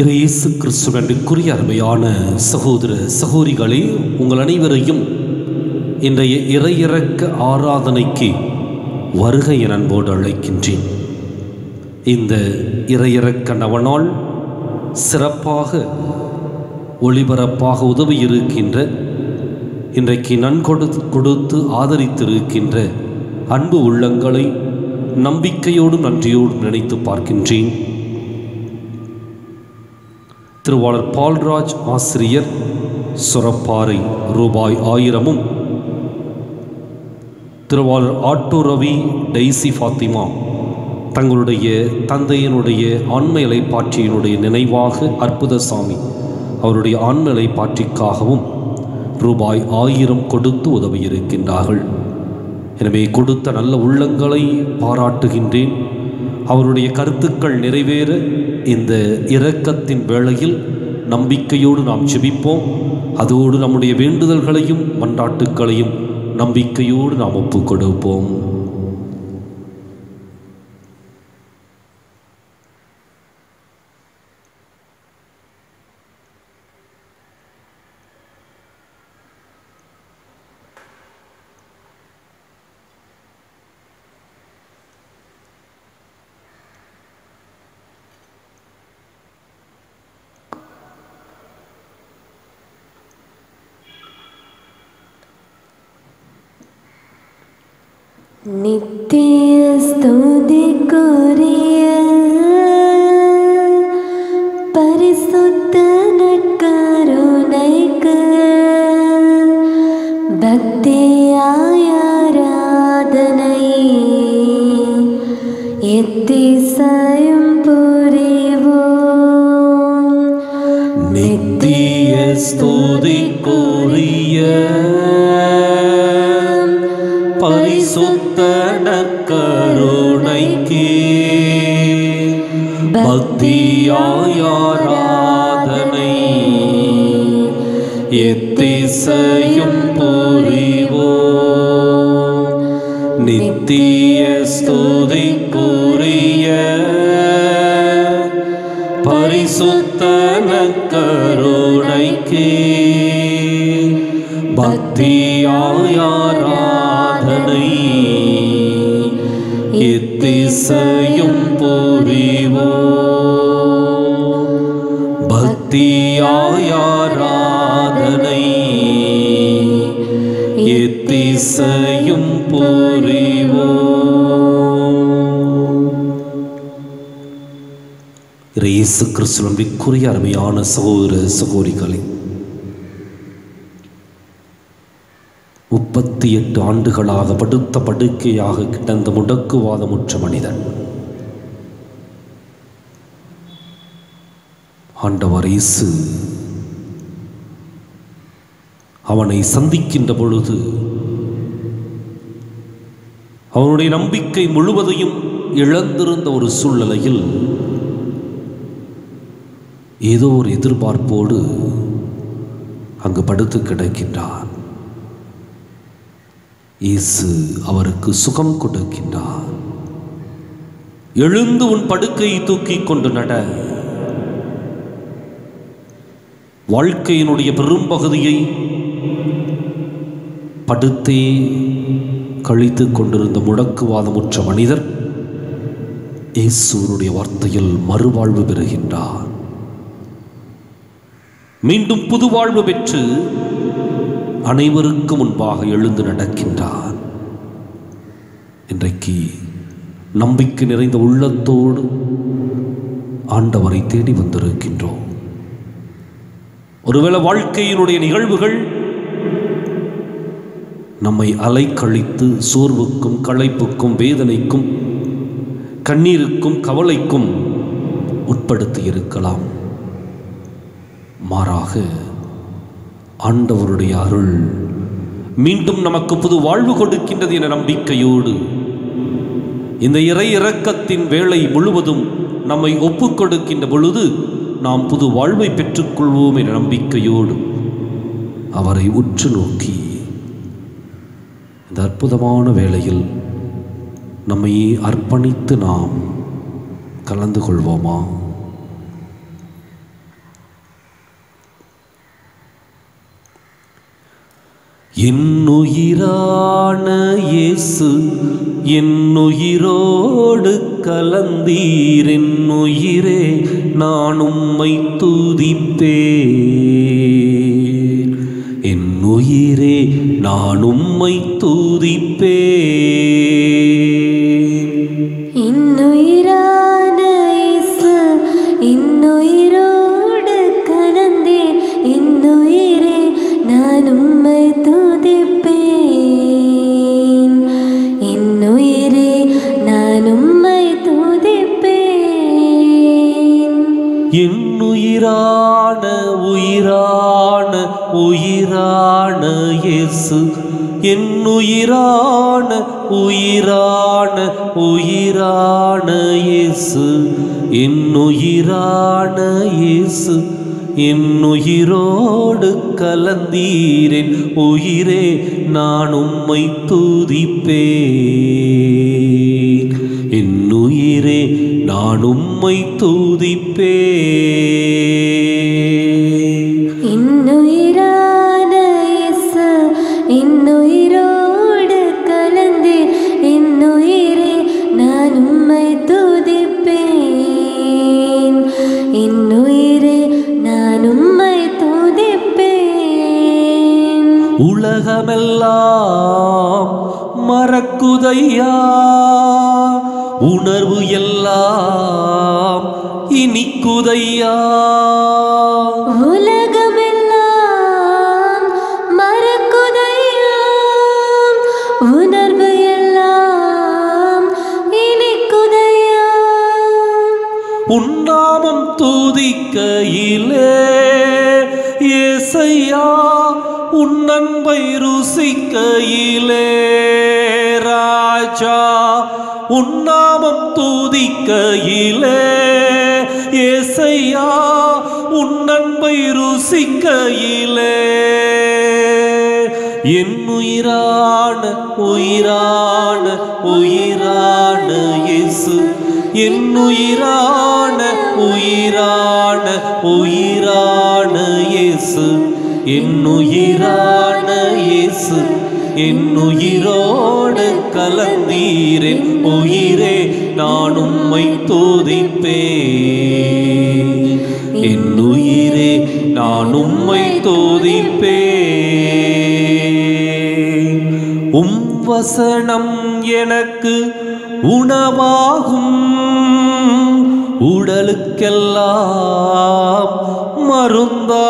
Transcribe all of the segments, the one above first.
இறை இயேசு கிறிஸ்துவனுக்குரிய அருமையான சகோதர சகோதரிகளே உங்கள் அனைவரையும் இன்றைய இறையிறக்க ஆராதனைக்கு வருகை என அன்போடு அழைக்கின்றேன். இந்த இறையிறக்க நவநாள் சிறப்பாக ஒளிபரப்பாக உதவி இருக்கின்ற இன்றைக்கு நன்கொடு கொடுத்து ஆதரித்திருக்கின்ற அன்பு உள்ளங்களை நம்பிக்கையோடும் நன்றியோடும் நினைத்து பார்க்கின்றேன். திருவாளர் பால்ராஜ் ஆசிரியர் சுரப்பாறை ரூபாய் ஆயிரமும். திருவாளர் ஆட்டோ ரவி டெய்சி ஃபாத்திமா தங்களுடைய தந்தையினுடைய ஆண்மையலை பாற்றியினுடைய நினைவாக அற்புதசாமி அவருடைய ஆண்மையலை பாற்றிக்காகவும் ரூபாய் ஆயிரம் கொடுத்து உதவியிருக்கின்றார்கள். எனவே கொடுத்த நல்ல உள்ளங்களை பாராட்டுகின்றேன். அவருடைய கருத்துக்கள் நிறைவேற இந்த இரக்கத்தின் வேளையில் நம்பிக்கையோடு நாம் செபிப்போம் அதோடு நம்முடைய வேண்டுதல்களையும் மன்றாட்டுக்களையும் நம்பிக்கையோடு நாம் ஒப்புக் கொடுப்போம் नित्यस्तुति कुर्य नित्य स्तुरीय यत्ति भक्त्या இயேசு கிறிஸ்துவிற்குரிய அருமையான சகோதர சகோதரிகளை முப்பத்தி எட்டு ஆண்டுகளாக படுத்த படுக்கையாக கிடந்த முடக்குவாதமுற்ற மனிதன் ஆண்டவர் இயேசு அவனை சந்திக்கின்ற பொழுது அவனுடைய நம்பிக்கை முழுவதையும் இழந்திருந்த ஒரு சூழ்நிலையில் ஏதோ ஒரு எதிர்பார்ப்போடு அங்கு படுத்து கிடக்கின்றார். இயேசு அவருக்கு சுகம் கொடுக்கின்றார். எழுந்து உன் படுக்கையை தூக்கி கொண்டு நட. வாழ்க்கையினுடைய பெரும்பகுதியை படுத்தே கழித்து கொண்டிருந்த முடக்குவாதமுற்ற மனிதர் இயேசுவனுடைய வார்த்தையில் மறுவாழ்வு பெறுகின்றார். மீண்டும் புது வாழ்வு பெற்று அனைவருக்கும் முன்பாக எழுந்து நடக்கின்றார். இன்றைக்கு நம்பிக்கை நிறைந்த உள்ளத்தோடு ஆண்டவரை தேடி வந்திருக்கின்றோம். ஒருவேளை வாழ்க்கையினுடைய நிகழ்வுகள் நம்மை அலைக்கழித்து சோர்வுக்கும் களைப்புக்கும் வேதனைக்கும் கண்ணீருக்கும் கவலைக்கும் உட்படுத்தி இருக்கலாம். மாறாக ஆண்டவருடைய அருள் மீண்டும் நமக்கு புது வாழ்வு கொடுக்கின்றது என நம்பிக்கையோடு இந்த இறை இறக்கத்தின் வேலை முழுவதும் நம்மை ஒப்புக் கொடுக்கின்ற பொழுது நாம் புது வாழ்வை பெற்றுக்கொள்வோம் என நம்பிக்கையோடு அவரை உற்று நோக்கி இந்த அற்புதமான வேளையில் நம்மை அர்ப்பணித்து நாம் கலந்து கொள்வோமா? என்னுயிரான இயேசு என்னுயிரோடு கலந்தீர். என்னுயிரே நான் உம்மை துதிப்பேன். என்னுயிரே நான் உம்மை துதிப்பேன். இயேசு என் உயிரான உயிரான உயிரான இயேசு. என் உயிரான இயேசு என் உயிரோடு கலந்தீரேன். உயிரே நான் உம்மை துதிப்பேன். உயிரே நான் உம்மை தூதிப்பேன். உலகமெல்லாம் மறக்குதையா? உணர்வு எல்லாம் இனிக்குதையா? உலகமெல்லாம் மறக்குதையா? உணர்வு எல்லாம் இனிக்குதையா? உன்னாமம் தூதிக்கையிலே ஏசையா உன் அன்பை ராஜா உன்னாமம் தூதிக்கையிலே. ஏசையா உன்னன்பை ருசிக்கையிலே. என் உயிரான உயிரான உயிரான இயேசு. என் உயிரான உயிரான உயிரான இயேசு. என் உயிரான என் உயிரோடு கலந்தீரேன் உயிரே நான் உம்மை தோதிப்பேன். என் உயிரே நான் உம்மை தோதிப்பேன். உம் வசனம் எனக்கு உணவாகும். உடலுக்கெல்லாம் மருந்தா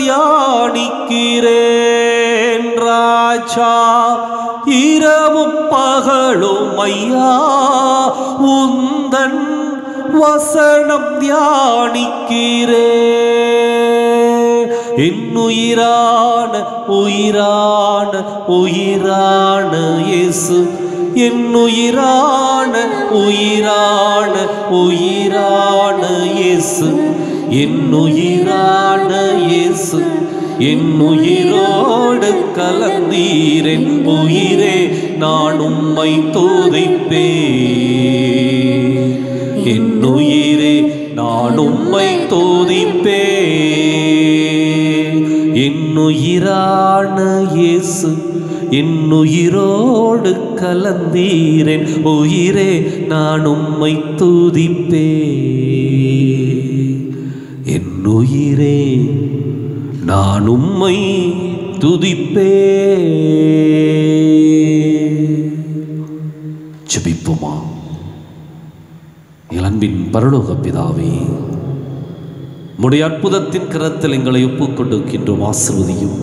தியானிக்கிறேன் ராஜா. இரவும் பகலும் ஐயா. உந்தன் வசனம் தியானிக்கிறேன். என் உயிரான உயிரான இயேசு. என்னுயிரான உயிரான உயிரான இயேசு. என்னுயிரான இயேசு என்னுயிரோடு கலந்தீர் என் உயிரே நான் உம்மை தோதிப்பேன். என்னுயிரே நான் உம்மை தோதிப்பேன். என்னுயிரான இயேசு என்னுயிரோடு கலந்தீரேன் உயிரே நான் உம்மை துதிப்பேன். என் நான் உம்மை துதிப்பே ஜபிப்புமா? எங்கள் அன்பின் பரலோக பிதாவே உடைய அற்புதத்தின் கரத்தில் எங்களை ஒப்புக்கொண்டிருக்கின்றோம் ஆசிர்வதியும்.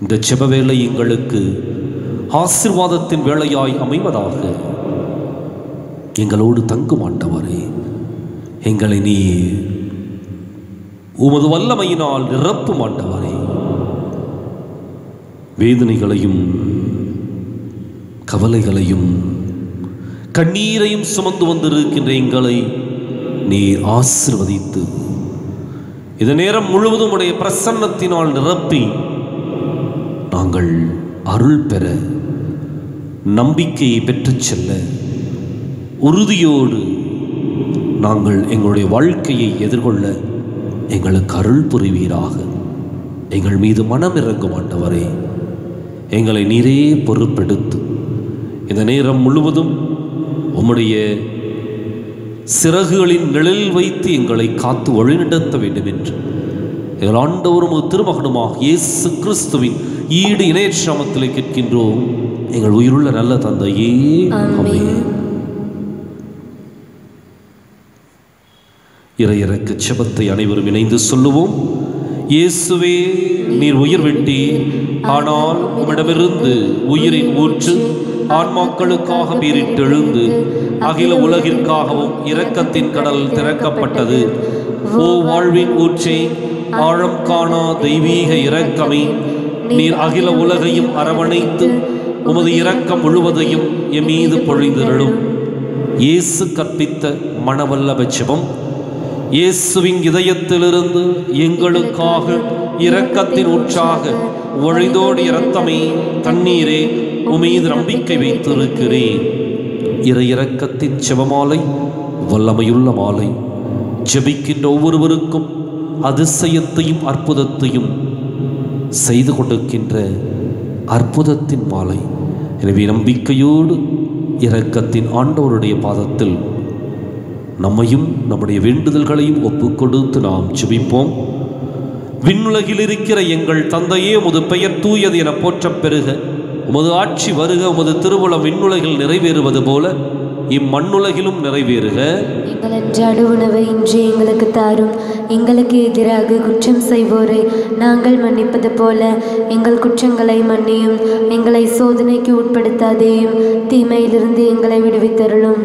இந்த செபவேளை எங்களுக்கு ஆசிர்வாதத்தின் வேளையாய் அமைவதாக. எங்களோடு தங்கும் ஆண்டவரே எங்களை நீ உமது வல்லமையினால் நிரப்பும் ஆண்டவரே. வேதனைகளையும் கவலைகளையும் கண்ணீரையும் சுமந்து வந்திருக்கின்ற எங்களை நீர் ஆசிர்வதித்து இது நேரம் முழுவதும் உடைய பிரசன்னத்தினால் நிரப்பி நாங்கள் அருள் பெற நம்பிக்கையை பெற்றுச் செல்ல உறுதியோடு நாங்கள் எங்களுடைய வாழ்க்கையை எதிர்கொள்ள எங்களுக்கு அருள் புரிவீராக. எங்கள் மீது மனம் இறங்கும் ஆண்டவரே எங்களை நீரே பொறுப்பெடுத்து இந்த நேரம் முழுவதும் உம்முடைய சிறகுகளின் நிழல் வைத்து எங்களை காத்து வழிநடத்த வேண்டும் என்று எங்கள் ஆண்டவரும் திருமகனுமாக இயேசு கிறிஸ்துவின் ஈடு இணையற்றாமத்திலே கேட்கின்றோம். எங்கள் உயிருள்ள நல்ல தந்தையே ஆமென். இறையிறக்க செபத்தை அனைவரும் இணைந்து சொல்லுவோம். இயேசுவே நீர் உயிர் விட்டி ஆனால் உம்மிடமிருந்து உயிரின் ஊற்று ஆன்மாக்களுக்காக பீரிட்டெழுந்து அகில உலகிற்காகவும் இரக்கத்தின் கடல் திறக்கப்பட்டது. ஓ வாழ்வின் ஊற்றே ஆழம் காணா தெய்வீக இரக்கமே நீர் அகில உலகையும் அரவணைத்து உமது இரக்கம் முழுவதையும் எம் மீது இயேசு கற்பித்த மனவல்லபட்சமும் இயேசுவின் இதயத்திலிருந்து எங்களுக்காக இரக்கத்தின் உற்சாக ஒழிதோடு இரத்தமே தண்ணீரே உமீது நம்பிக்கை வைத்திருக்கிறேன். இறை இரக்கத்தின் செபமாலை வல்லமையுள்ள மாலை ஜபிக்கின்ற ஒவ்வொருவருக்கும் அதிசயத்தையும் அற்புதத்தையும் செய்து கொடுக்கின்ற அற்புதத்தின் மாலை. எனவே நம்பிக்கையோடு இரக்கத்தின் ஆண்டவருடைய பாதத்தில் நம்மையும் நம்முடைய வேண்டுதல்களையும் ஒப்பு கொடுத்து நாம் சுபிப்போம் விண்ணுலகில் இருக்கிற எங்கள் தந்தையே உமது பெயர் தூயது என போற்றப் பெறுக. உமது ஆட்சி வருக உமது திருவுளம் விண்ணுலகில் நிறைவேறுவது போல இம்மண்ணுலகிலும் நிறைவேறுக. எங்கள் அன்றாட உணவை இன்று எங்களுக்கு தாரும். எங்களுக்கு எதிராக குற்றம் செய்வோரை நாங்கள் மன்னிப்பது போல எங்கள் குற்றங்களை மன்னியும். எங்களை சோதனைக்கு உட்படுத்தாதேயும் தீமையிலிருந்து எங்களை விடுவித்தருளும்.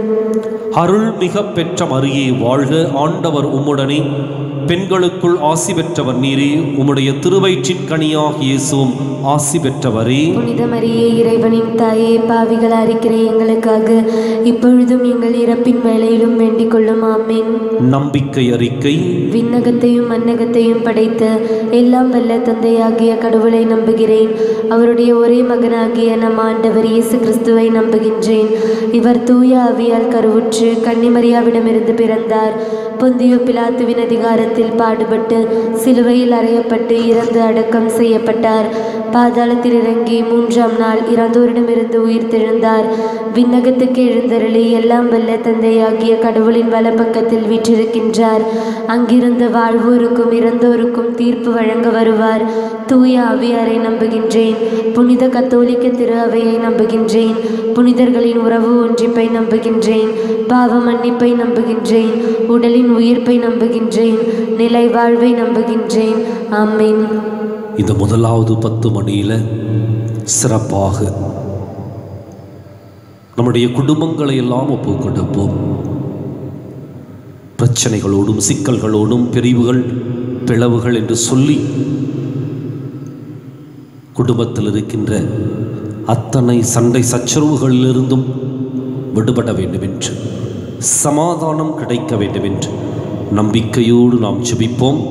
அருள் மிக பெற்ற மரியே வாழ்க ஆண்டவர் உம்முடனே. பெண்களுக்குள் ஆசி பெற்றவர் நீரே உம்முடைய திருவயிற்றின் கனியாக இயேசுவும். ஆசி பெற்றவரே. புனித மரியே இறைவனின் தாயே பாவிகளா இருக்கிற எங்களுக்காக இப்பொழுதும் எங்கள் இறப்பின் வேளையிலும் வேண்டிக் கொள்ளும் ஆமீன். நம்பிக்கை அறிக்கை. விண்ணகத்தையும் மன்னகத்தையும் படைத்த எல்லாம் வல்ல தந்தையாகிய கடவுளை நம்புகிறேன். அவருடைய ஒரே மகனாகிய நம் ஆண்டவர் இயேசு கிறிஸ்துவை நம்புகின்றேன். இவர் தூய ஆவியால் கருவுற்று கன்னிமரியாவிடமிருந்து பிறந்தார். பொந்தியோ பிலாத்துவின் அதிகாரத்தில் பாடுபட்டு சிலுவையில் அறையப்பட்டு இறந்து அடக்கம் செய்யப்பட்டார். பாதாளத்தில் இறங்கி மூன்றாம் நாள் இறந்தோரிடமிருந்து உயிர் தெழுந்தார். விண்ணகத்துக்கு எழுந்தருளி எல்லாம் வல்ல தந்தையாகிய கடவுளின் வலப்பக்கத்தில் வீற்றிருக்கின்றார். அங்கிருந்து வாழ்வோருக்கும் இறந்தோருக்கும் தீர்ப்பு வழங்க வருவார். தூய ஆவியாரை நம்புகின்றேன். புனித கத்தோலிக்க திரு அவையை நம்புகின்றேன். புனிதர்களின் உறவு ஒன்றிப்பை நம்புகின்றேன். பாவ மன்னிப்பை நம்புகின்றேன். உடலின் உயிர்ப்பை நம்புகின்றேன். நிலை வாழ்வை நம்புகின்றேன். ஆமீன். இந்த முதலாவது பத்து மணியில் சிறப்பாக நம்முடைய குடும்பங்களை எல்லாம் ஒப்புக் கொடுப்போம் பிரச்சனைகளோடும் சிக்கல்களோடும் பிரிவுகள் பிளவுகள் என்று சொல்லி குடும்பத்தில் இருக்கின்ற அத்தனை சண்டை சச்சரவுகளிலிருந்தும் விடுபட வேண்டுமென்று சமாதானம் கிடைக்க வேண்டுமென்று நம்பிக்கையோடு நாம் ஜெபிப்போம்.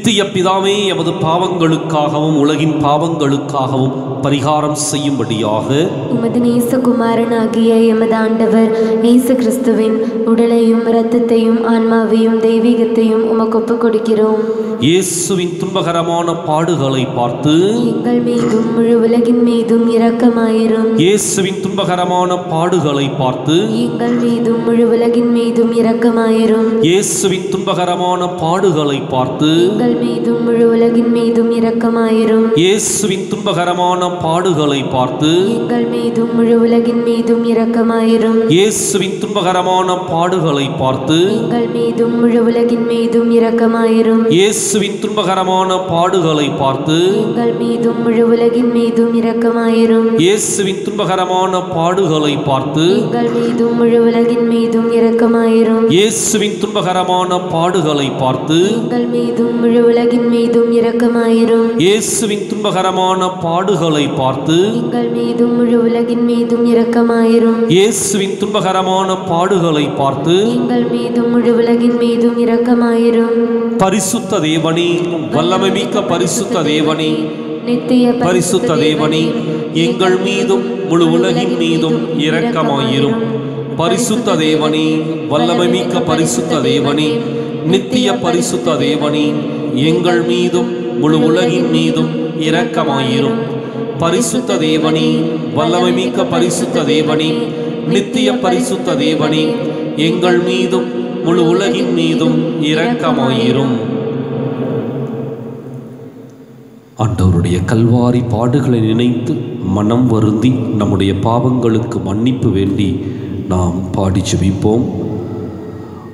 நித்திய பிதாவே எமது பாவங்களுக்காகவும் உலகின் பாவங்களுக்காகவும் பரிகாரம் செய்யும்படியாக. உமது நேசகுமாரனாகிய எமது ஆண்டவர் இயேசு கிறிஸ்துவின் உடலையும் இரத்தத்தையும் ஆன்மாவையும் தெய்வீகத்தையும் உமக்கு ஒப்புக் கொடுக்கிறோம் இயேசுவின் துன்பகரமான பாடுகளை பார்த்து. எங்கள் மீதும் முழு உலகின் மீதும் இரக்கமாயிரும். இயேசுவின் துன்பகரமான பாடுகளை பார்த்து. எங்கள் மீதும் முழு உலகின் மீதும் இரக்கமாயிரும். இயேசுவின் துன்பகரமான பாடுகளை பார்த்து. எங்கள் மீதும் முழு உலகின் மீதும் இரக்கமாயிரும். இயேசுவின் துன்பகரமான பாடுகளை பார்த்து எங்கள் மீதும் முழு உலகின் மீதும் இரக்கமாயிரும். இயேசுவின் துன்பகரமான பாடுகளை பார்த்து எங்கள் மீதும் முழு உலகின் மீதும் இரக்கமாயிரும். இயேசுவின் துன்பகரமான பாடுகளை பார்த்து எங்கள் மீதும் முழு உலகின் மீதும் இரக்கமாயிரும். இயேசுவின் துன்பகரமான பாடுகளை பார்த்து எங்கள் மீதும் முழு உலகின் மீதும் இரக்கமாயிரும். இயேசுவின் துன்பகரமான பாடுகளை பார்த்து எங்கள் மீதும் முழு முழு உலகின் மீதும் இரக்கமாயிரும். இயேசுவின் துன்பகரமான பாடுகளை பார்த்து எங்கள் மீதும் முழு உலகின் மீதும் இரக்கமாயிரும். இயேசுவின் துன்பகரமான பாடுகளை பார்த்து எங்கள் மீதும் முழு உலகின் மீதும் இரக்கமாயிரும். பரிசுத்த தேவனே வல்லமை மிக்க பரிசுத்த தேவனே நித்திய பரிசுத்த தேவனே எங்கள் மீதும் முழு உலகின் மீதும் இரக்கமாயிரும். பரிசுத்த தேவனே வல்லமை மிக்க பரிசுத்த தேவனே நித்திய பரிசுத்த தேவனே. எங்கள் மீதும் முழு உலகின் மீதும் இரக்கமாயிரும். பரிசுத்த தேவனி வல்லமை மிக்க பரிசுத்த தேவனி நித்திய பரிசுத்த தேவனே எங்கள் மீதும் முழு உலகின் மீதும் இரக்கமாயிரும். ஆண்டவருடைய கல்வாரி பாடுகளை நினைத்து மனம் வருந்தி நம்முடைய பாவங்களுக்கு மன்னிப்பு வேண்டி நாம் பாடி ஜெபிப்போம்.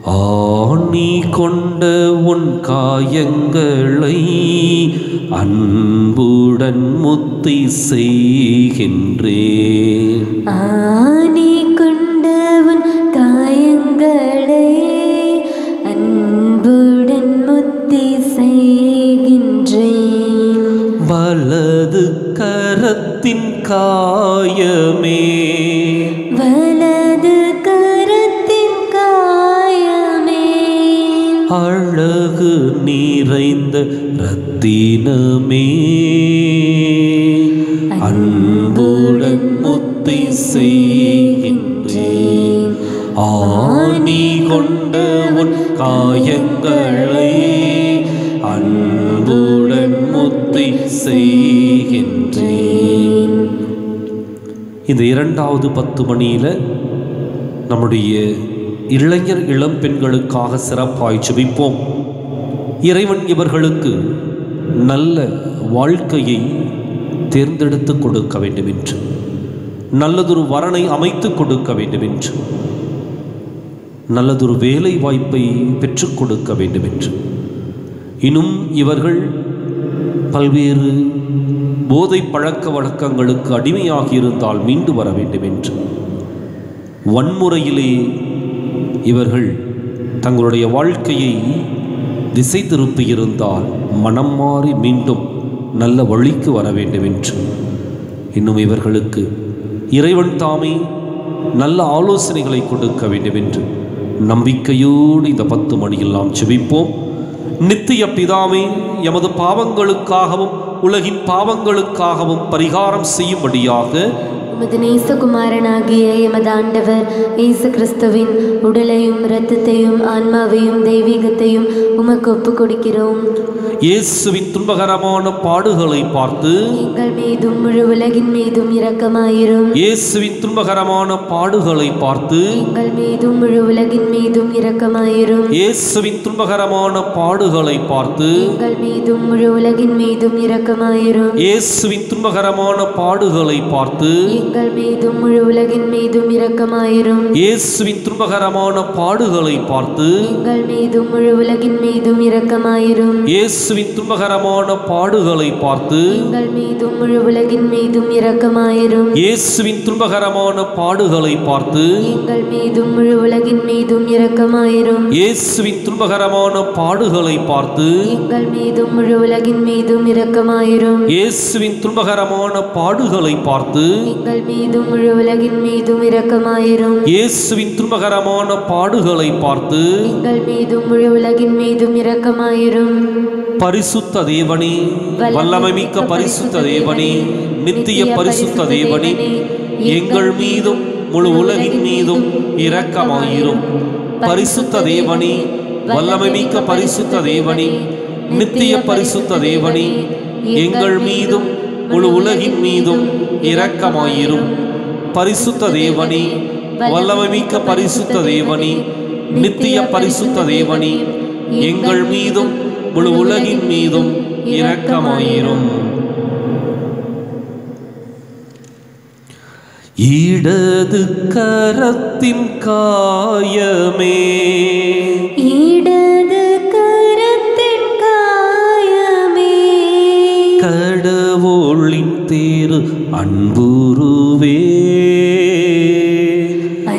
ஆணி கொண்ட உன் காயங்களை அன்புடன் முத்தி செய்கின்றேன். ஆனி கொண்டவன் காயங்களை அன்புடன் முத்தி செய்கின்றேன். வலது கரத்தின் காயமே நிறைந்த ரத்தினமே அன்புடன் முத்தி செய்கின்றேன். ஆணி கொண்ட உன் காயங்களை அன்புடன் முத்தி செய்கின்றேன். இந்த இரண்டாவது பத்து மணியில் நம்முடைய இளைஞர் இளம் பெண்களுக்காக சிறப்பாய் ஜபிப்போம். இறைவன் இவர்களுக்கு நல்ல வாழ்க்கையை தேர்ந்தெடுத்து கொடுக்க வேண்டும் என்று நல்லதொரு வரனை அமைத்து கொடுக்க வேண்டும் என்று நல்லதொரு வேலை வாய்ப்பை பெற்றுக் கொடுக்க வேண்டும் என்று இன்னும் இவர்கள் பல்வேறு போதை பழக்க வழக்கங்களுக்கு அடிமையாகி இருந்தால் மீண்டு வர வேண்டும் என்று வன்முறையிலே இவர்கள் தங்களுடைய வாழ்க்கையை திசை திருப்பியிருந்தால் மனம் மாறி மீண்டும் நல்ல வழிக்கு வர வேண்டும் என்று இன்னும் இவர்களுக்கு இறைவன் தாமே நல்ல ஆலோசனைகளை கொடுக்க வேண்டும் என்று நம்பிக்கையோடு இந்த பத்து மணியில் நாம் செபிப்போம் நித்திய பிதாமே எமது பாவங்களுக்காகவும் உலகின் பாவங்களுக்காகவும் பரிகாரம் செய்யும்படியாக உமது நேசகுமாரனாகிய எமது ஆண்டவர் இயேசு கிறிஸ்துவின் உடலையும் இரத்தத்தையும் ஆன்மாவையும் தெய்வீகத்தையும் உமக்கு ஒப்புக் கொடுக்கிறோம் இயேசுவின் துன்பகரமான பாடுகளை பார்த்து எங்கள் மீதும் முழு உலகின் மீதும் இரக்கமாயிரும். இயேசுவின் துன்பகரமான பாடுகளை பார்த்து எங்கள் மீதும் முழு உலகின் மீதும் இரக்கமாயிரும். இயேசுவின் துன்பகரமான பாடுகளை பார்த்து எங்கள் மீதும் முழு உலகின் மீதும் இரக்கமாயிரும். இயேசுவின் துன்பகரமான பாடுகளை பார்த்து எங்கள் மீதும் முழு உலகின் மீதும் இரக்கமாயிரும். இயேசுவின் துன்பகரமான பாடுகளை பார்த்து எங்கள் மீதும் முழு உலகின் மீதும் இரக்கமாயிரும். இயேசுவின் துன்பகரமான பாடுகளை பார்த்து எங்கள் மீதும் முழு உலகின் மீதும் இரக்கமாயிரும். இயேசுவின் துன்பகரமான பாடுகளை பார்த்து எங்கள் மீதும் முழு உலகின் மீதும் இரக்கமாயிரும். இயேசுவின் துன்பகரமான பாடுகளை பார்த்து எங்கள் மீதும் முழு உலகின் மீதும் இரக்கமாயிரும். இயேசுவின் துன்பகரமான பாடுகளை பார்த்து எங்கள் மீதும் முழு உலகின் மீதும் இரக்கமாயிரும். இயேசுவின் துன்பகரமான பாடுகளை பார்த்து எங்கள் மீதும் முழு உலகின் மீதும் இரக்கமாயிரும். பரிசுத்த தேவனே வல்லமை மிக்க பரிசுத்த தேவனே நித்திய பரிசுத்த தேவனே எங்கள் மீதும் முழு உலகின் மீதும் இரக்கமாயிரும். பரிசுத்த தேவனே வல்லமை மிக்க பரிசுத்த தேவனே நித்திய பரிசுத்த தேவனே எங்கள் மீதும் முழு உலகின் மீதும் இரக்கமாயிரும். பரிசுத்த தேவனி வல்லவமிக்க பரிசுத்த தேவனி நித்திய பரிசுத்த தேவனி எங்கள் மீதும் முழு உலகின் மீதும் இரக்கமாயிரும். இடது கரத்தின் காயமே. அன்புருவே.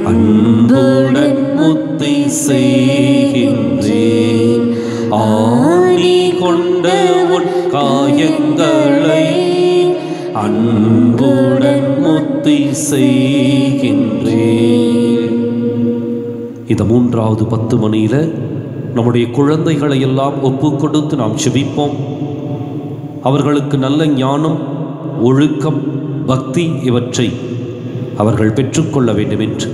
அன்புடன் முத்தை செய்கின்றேன். ஆணி கொண்ட உன் காயங்களை அன்புடன் முத்தி செய்கின்றேன். இந்த மூன்றாவது பத்து மணியில நம்முடைய குழந்தைகளை எல்லாம் ஒப்பு கொடுத்து நாம் செபிப்போம். அவர்களுக்கு நல்ல ஞானம் ஒழுக்கம் பக்தி இவற்றை அவர்கள் பெற்றுக்கொள்ள வேண்டும் என்று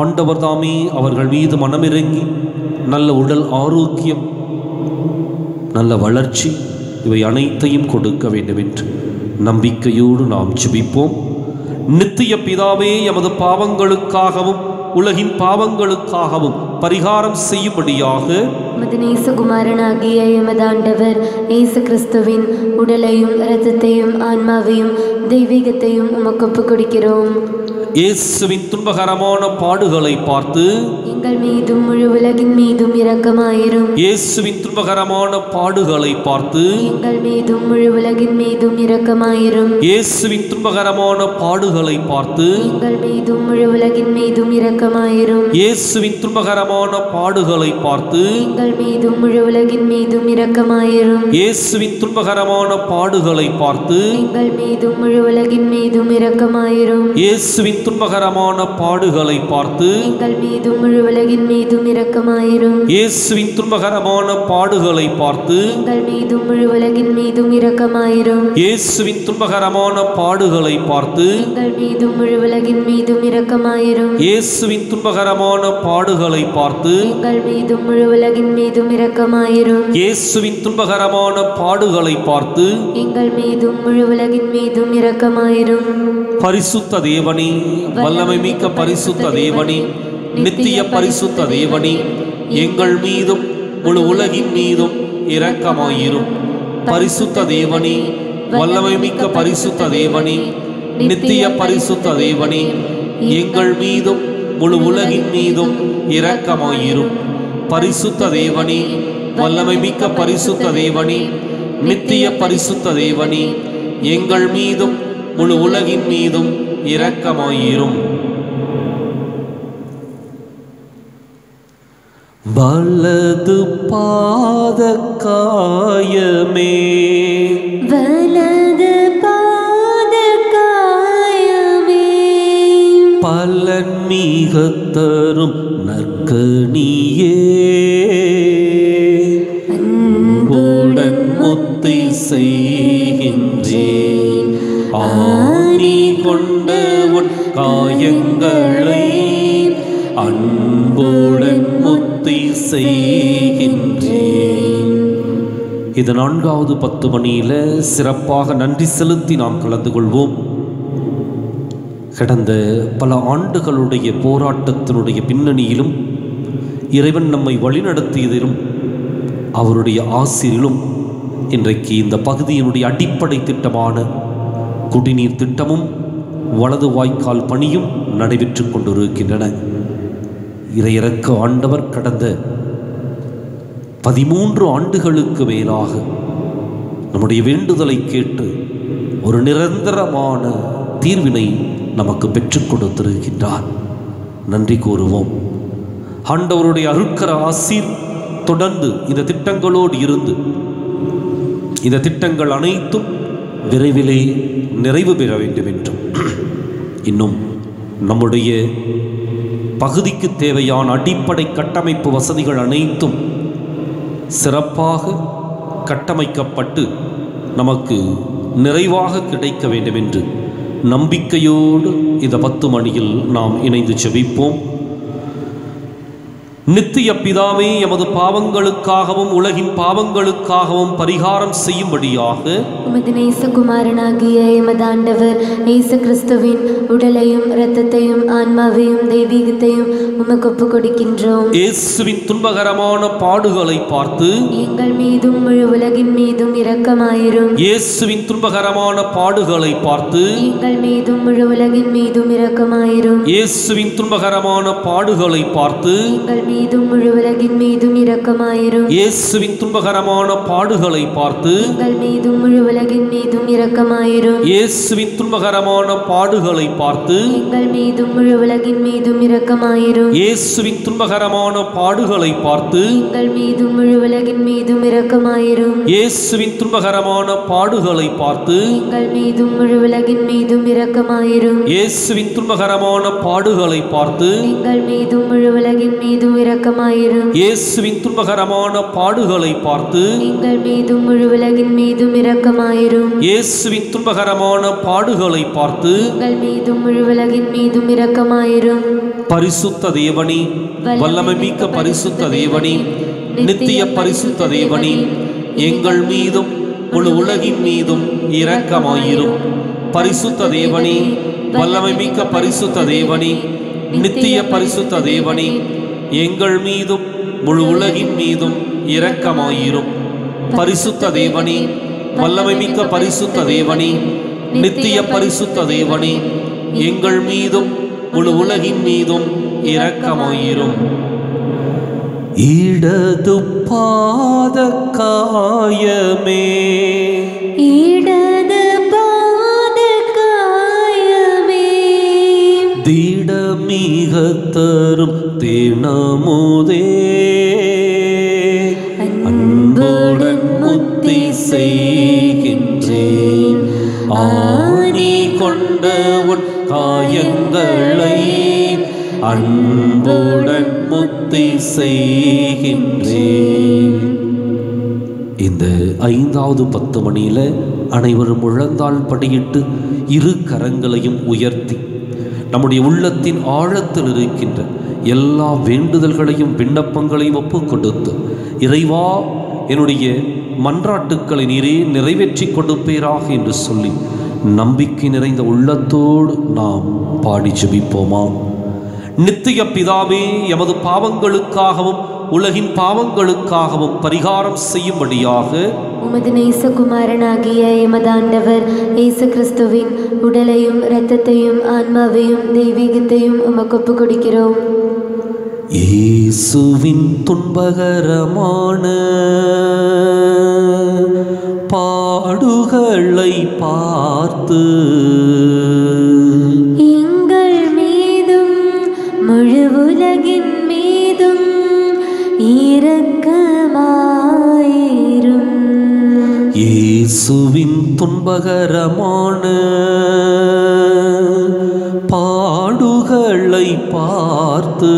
ஆண்டவர் தாமே அவர்கள் மீது மனமிறங்கி நல்ல உடல் ஆரோக்கியம் நல்ல வளர்ச்சி இவை அனைத்தையும் கொடுக்க வேண்டும் என்று நம்பிக்கையோடு நாம் ஜெபிப்போம். நித்திய பிதாவே எமது பாவங்களுக்காகவும் உலகின் பாவங்களுக்காகவும் பரிகாரம் செய்யும்படியாக நேசகுமாரனாகிய எமது ஆண்டவர் இயேசு கிறிஸ்துவின் உடலையும் இரத்தத்தையும் ஆன்மாவையும் தெய்வீகத்தையும் உமக்கு ஒப்புக் கொடுக்கிறோம். இயேசுவின் துன்பகரமான பாடுகளை பார்த்து எங்கள் மீதும் முழு உலகின் மீதும் இரக்கமாயிரும். இயேசுவின் துன்பகரமான பாடுகளை பார்த்து எங்கள் மீதும் முழு உலகின் மீதும் இரக்கமாயிரும். இயேசுவின் துன்பகரமான பாடுகளை பார்த்து எங்கள் மீதும் முழு உலகின் மீதும் இரக்கமாயிரும். இயேசுவின் துன்பகரமான பாடுகளை பார்த்து எங்கள் மீதும் முழு உலகின் மீதும் இரக்கமாயிரும். இயேசுவின் துன்பகரமான பாடுகளை பார்த்து எங்கள் மீதும் முழு உலகின் மீதும் இரக்கமாயிரும். இயேசுவின் துன்பகரமான பாடுகளை பார்த்து எங்கள் மீதும் முழு உலகின் மீதும் இரக்கமாயிரும். இயேசுவின் துன்பகரமான பாடுகளை பார்த்து எங்கள் மீதும் முழு உலகின் மீதும் இரக்கமாயிரும். இயேசுவின் துன்பகரமான பாடுகளை பார்த்து எங்கள் மீதும் முழு உலகின் மீதும் இரக்கமாயிரும். இயேசுவின் துன்பகரமான பாடுகளை பார்த்து எங்கள் மீதும் முழு உலகின் மீதும் இரக்கமாயிரும். இயேசுவின் துன்பகரமான பாடுகளை பார்த்து எங்கள் மீதும் முழு உலகின் மீதும் இரக்கமாயிரும். பரிசுத்த தேவனே வல்லமை மிக்க பரிசுத்த தேவனே. நித்திய பரிசுத்த தேவனே எங்கள் மீதும் முழு உலகின் மீதும் இரக்கமாயிரும். பரிசுத்த தேவனே வல்லமை மிக்க பரிசுத்த தேவனே நித்திய பரிசுத்த தேவனே எங்கள் மீதும் முழு உலகின் மீதும் இரக்கமாயிரும். பரிசுத்த தேவனே வல்லமை மிக்க பரிசுத்த தேவனே நித்திய பரிசுத்த தேவனே எங்கள் மீதும் முழு உலகின் மீதும் இரக்கமாயிரும். வலது பாத காயமே. இது நான்காவது பத்து மணியில் சிறப்பாக நன்றி செலுத்தி நாம் கலந்து கொள்வோம். கடந்த பல ஆண்டுகளுடைய போராட்டத்தினுடைய பின்னணியிலும் இறைவன் நம்மை வழிநடத்தியதிலும் அவருடைய ஆசிரியிலும் இன்றைக்கு இந்த பகுதியினுடைய அடிப்படை திட்டமான குடிநீர் திட்டமும் வலது வாய்க்கால் பணியும் நடைபெற்று கொண்டிருக்கின்றன. இறையிறக்க ஆண்டவர் கடந்த பதிமூன்று ஆண்டுகளுக்கு மேலாக நம்முடைய வேண்டுதலை கேட்டு ஒரு நிரந்தரமான தீர்வினை நமக்கு பெற்றுக் கொடுத்திருக்கின்றார். நன்றி கூறுவோம். ஆண்டவருடைய அருட்கர ஆசீர் தொடர்ந்து இந்த திட்டங்களோடு இருந்து இந்த திட்டங்கள் அனைத்தும் விரைவிலே நிறைவு பெற வேண்டும் என்றும் இன்னும் நம்முடைய பகுதிக்கு தேவையான அடிப்படை கட்டமைப்பு வசதிகள் அனைத்தும் சிறப்பாக கட்டமைக்கப்பட்டு நமக்கு நிறைவாக கிடைக்க வேண்டும் என்று நம்பிக்கையோடு இந்த பத்து மணியில் நாம் இணைந்து செவிப்போம் நித்திய பிதாவே எமது பாவங்களுக்காகவும் உலகின் பாவங்களுக்காகவும் பரிகாரம் செய்யும்படியாக உமது நேசகுமாரனாகிய எமது ஆண்டவர் இயேசு கிறிஸ்துவின் உடலையும் இரத்தத்தையும் ஆன்மாவையும் தெய்வீகத்தையும் உமக்கு ஒப்புக் கொடுக்கின்றோம் இயேசுவின் துன்பகரமான பாடுகளை பார்த்து எங்கள் மீதும் முழு உலகின் மீதும் இரக்கமாயிரும். இயேசுவின் துன்பகரமான பாடுகளை பார்த்து எங்கள் மீதும் முழு உலகின் மீதும் இரக்கமாயிரும். இயேசுவின் துன்பகரமான பாடுகளை பார்த்து எங்கள் மீதும் முழு உலகின் மீதும் இரக்கமாயிரும். இயேசுவின் துன்பகரமான பாடுகளை பார்த்து எங்கள் மீதும் முழு உலகின் மீதும் இரக்கமாயிரும். இயேசுவின் துன்பகரமான பாடுகளை பார்த்து எங்கள் மீதும் முழு உலகின் மீதும் இரக்கமாயிரும். இயேசுவின் துன்பகரமான பாடுகளை பார்த்து எங்கள் மீதும் முழு உலகின் மீதும் இரக்கமாயிரும். இயேசுவின் துன்பகரமான பாடுகளை பார்த்து எங்கள் மீதும் முழு உலகின் மீதும் இரக்கமாயிரும். இயேசுவின் துன்பகரமான பாடுகளை பார்த்து எங்கள் மீதும் முழு உலகின் மீதும் இரக்கமாயிரும். இயேசுவின் துன்பகரமான பாடுகளை பார்த்து எங்கள் மீதும் முழு உலகின் மீதும் இரக்கமாயிரும். இயேசுவின் துன்பகரமான பாடுகளை பார்த்து எங்கள் மீதும் முழு உலகின் மீதும் இரக்கமாயிரும். பரிசுத்த தேவனி வல்லமை மிக்க பரிசுத்த தேவனி நித்திய பரிசுத்த தேவனி எங்கள் மீதும் முழு உலகின் மீதும் இரக்கமாயிரும். பரிசுத்த தேவனி வல்லமை மிக்க பரிசுத்த தேவனி நித்திய பரிசுத்த தேவனி எங்கள் மீதும் முழு உலகின் மீதும் இரக்கமாயிரும். பரிசுத்த தேவனி வல்லமை மிக்க பரிசுத்த தேவனி நித்திய பரிசுத்த தேவனி எங்கள் மீதும் முழு உலகின் மீதும் இரக்கமாயிரும். இடது பாத காயமே இடது பாத காயமே திடமிக தரும் தினமுதே அன்புடன் முத்தி செய்கின்றேன். ஆணி கொண்ட உன் காயங்களை அன்புடன் முத்தி செய்கின்றேன். இந்த ஐந்தாவது பத்து மணியில அனைவரும் முழந்தாள் படியிட்டு இரு கரங்களையும் உயர்த்தி நம்முடைய உள்ளத்தின் ஆழத்தில் இருக்கின்ற எல்லா வேண்டுதல்களையும் விண்ணப்பங்களையும் ஒப்பு கொடுத்து இறைவா என்னுடைய மன்றாட்டுக்களை நீரே நிறைவேற்றி கொடுப்பீராக என்று சொல்லி நம்பிக்கை நிறைந்த உள்ளத்தோடு நாம் பாடி ஜெபிப்போமா? நித்திய பிதாவே எமது பாவங்களுக்காகவும் உலகின் பாவங்களுக்காகவும் பரிகாரம் செய்யும்படியாக உமது நேசகுமாரனாகிய எமதாண்டவர் இயேசு கிறிஸ்துவின் உடலையும் இரத்தத்தையும் ஆன்மாவையும் தெய்வீகத்தையும் உமக்கு ஒப்புக் கொடுக்கிறோம் இயேசுவின் துன்பகரமான பாடுகளை பார்த்து இயேசுவின் துன்பகரமான பாடுகளை பார்த்து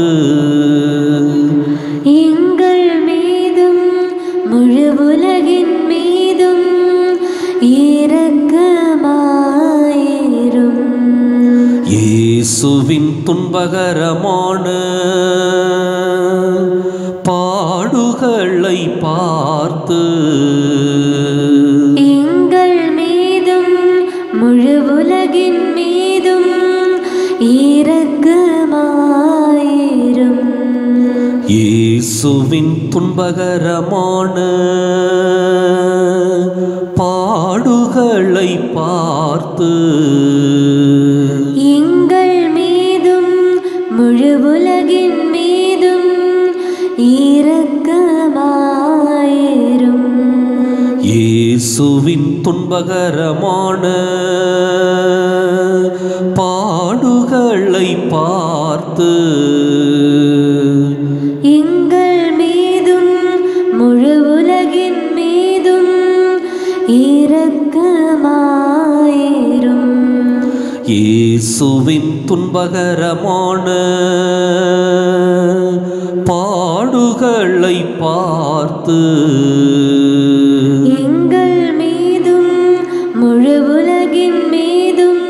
எங்கள் மீதும் முழு உலகின் மீதும் இரக்கமாயிரும். இயேசுவின் துன்பகரமான இயேசுவின் துன்பகரமான பாடுகளை பார்த்து எங்கள் மீதும் முழு உலகின் மீதும் இரக்கமாயிரும். இயேசுவின் துன்பகரமான பாடுகளை பார்த்து இயேசுவின் துன்பகரமான பாடுகளை பார்த்து எங்கள் மீதும் முழு உலகின் மீதும்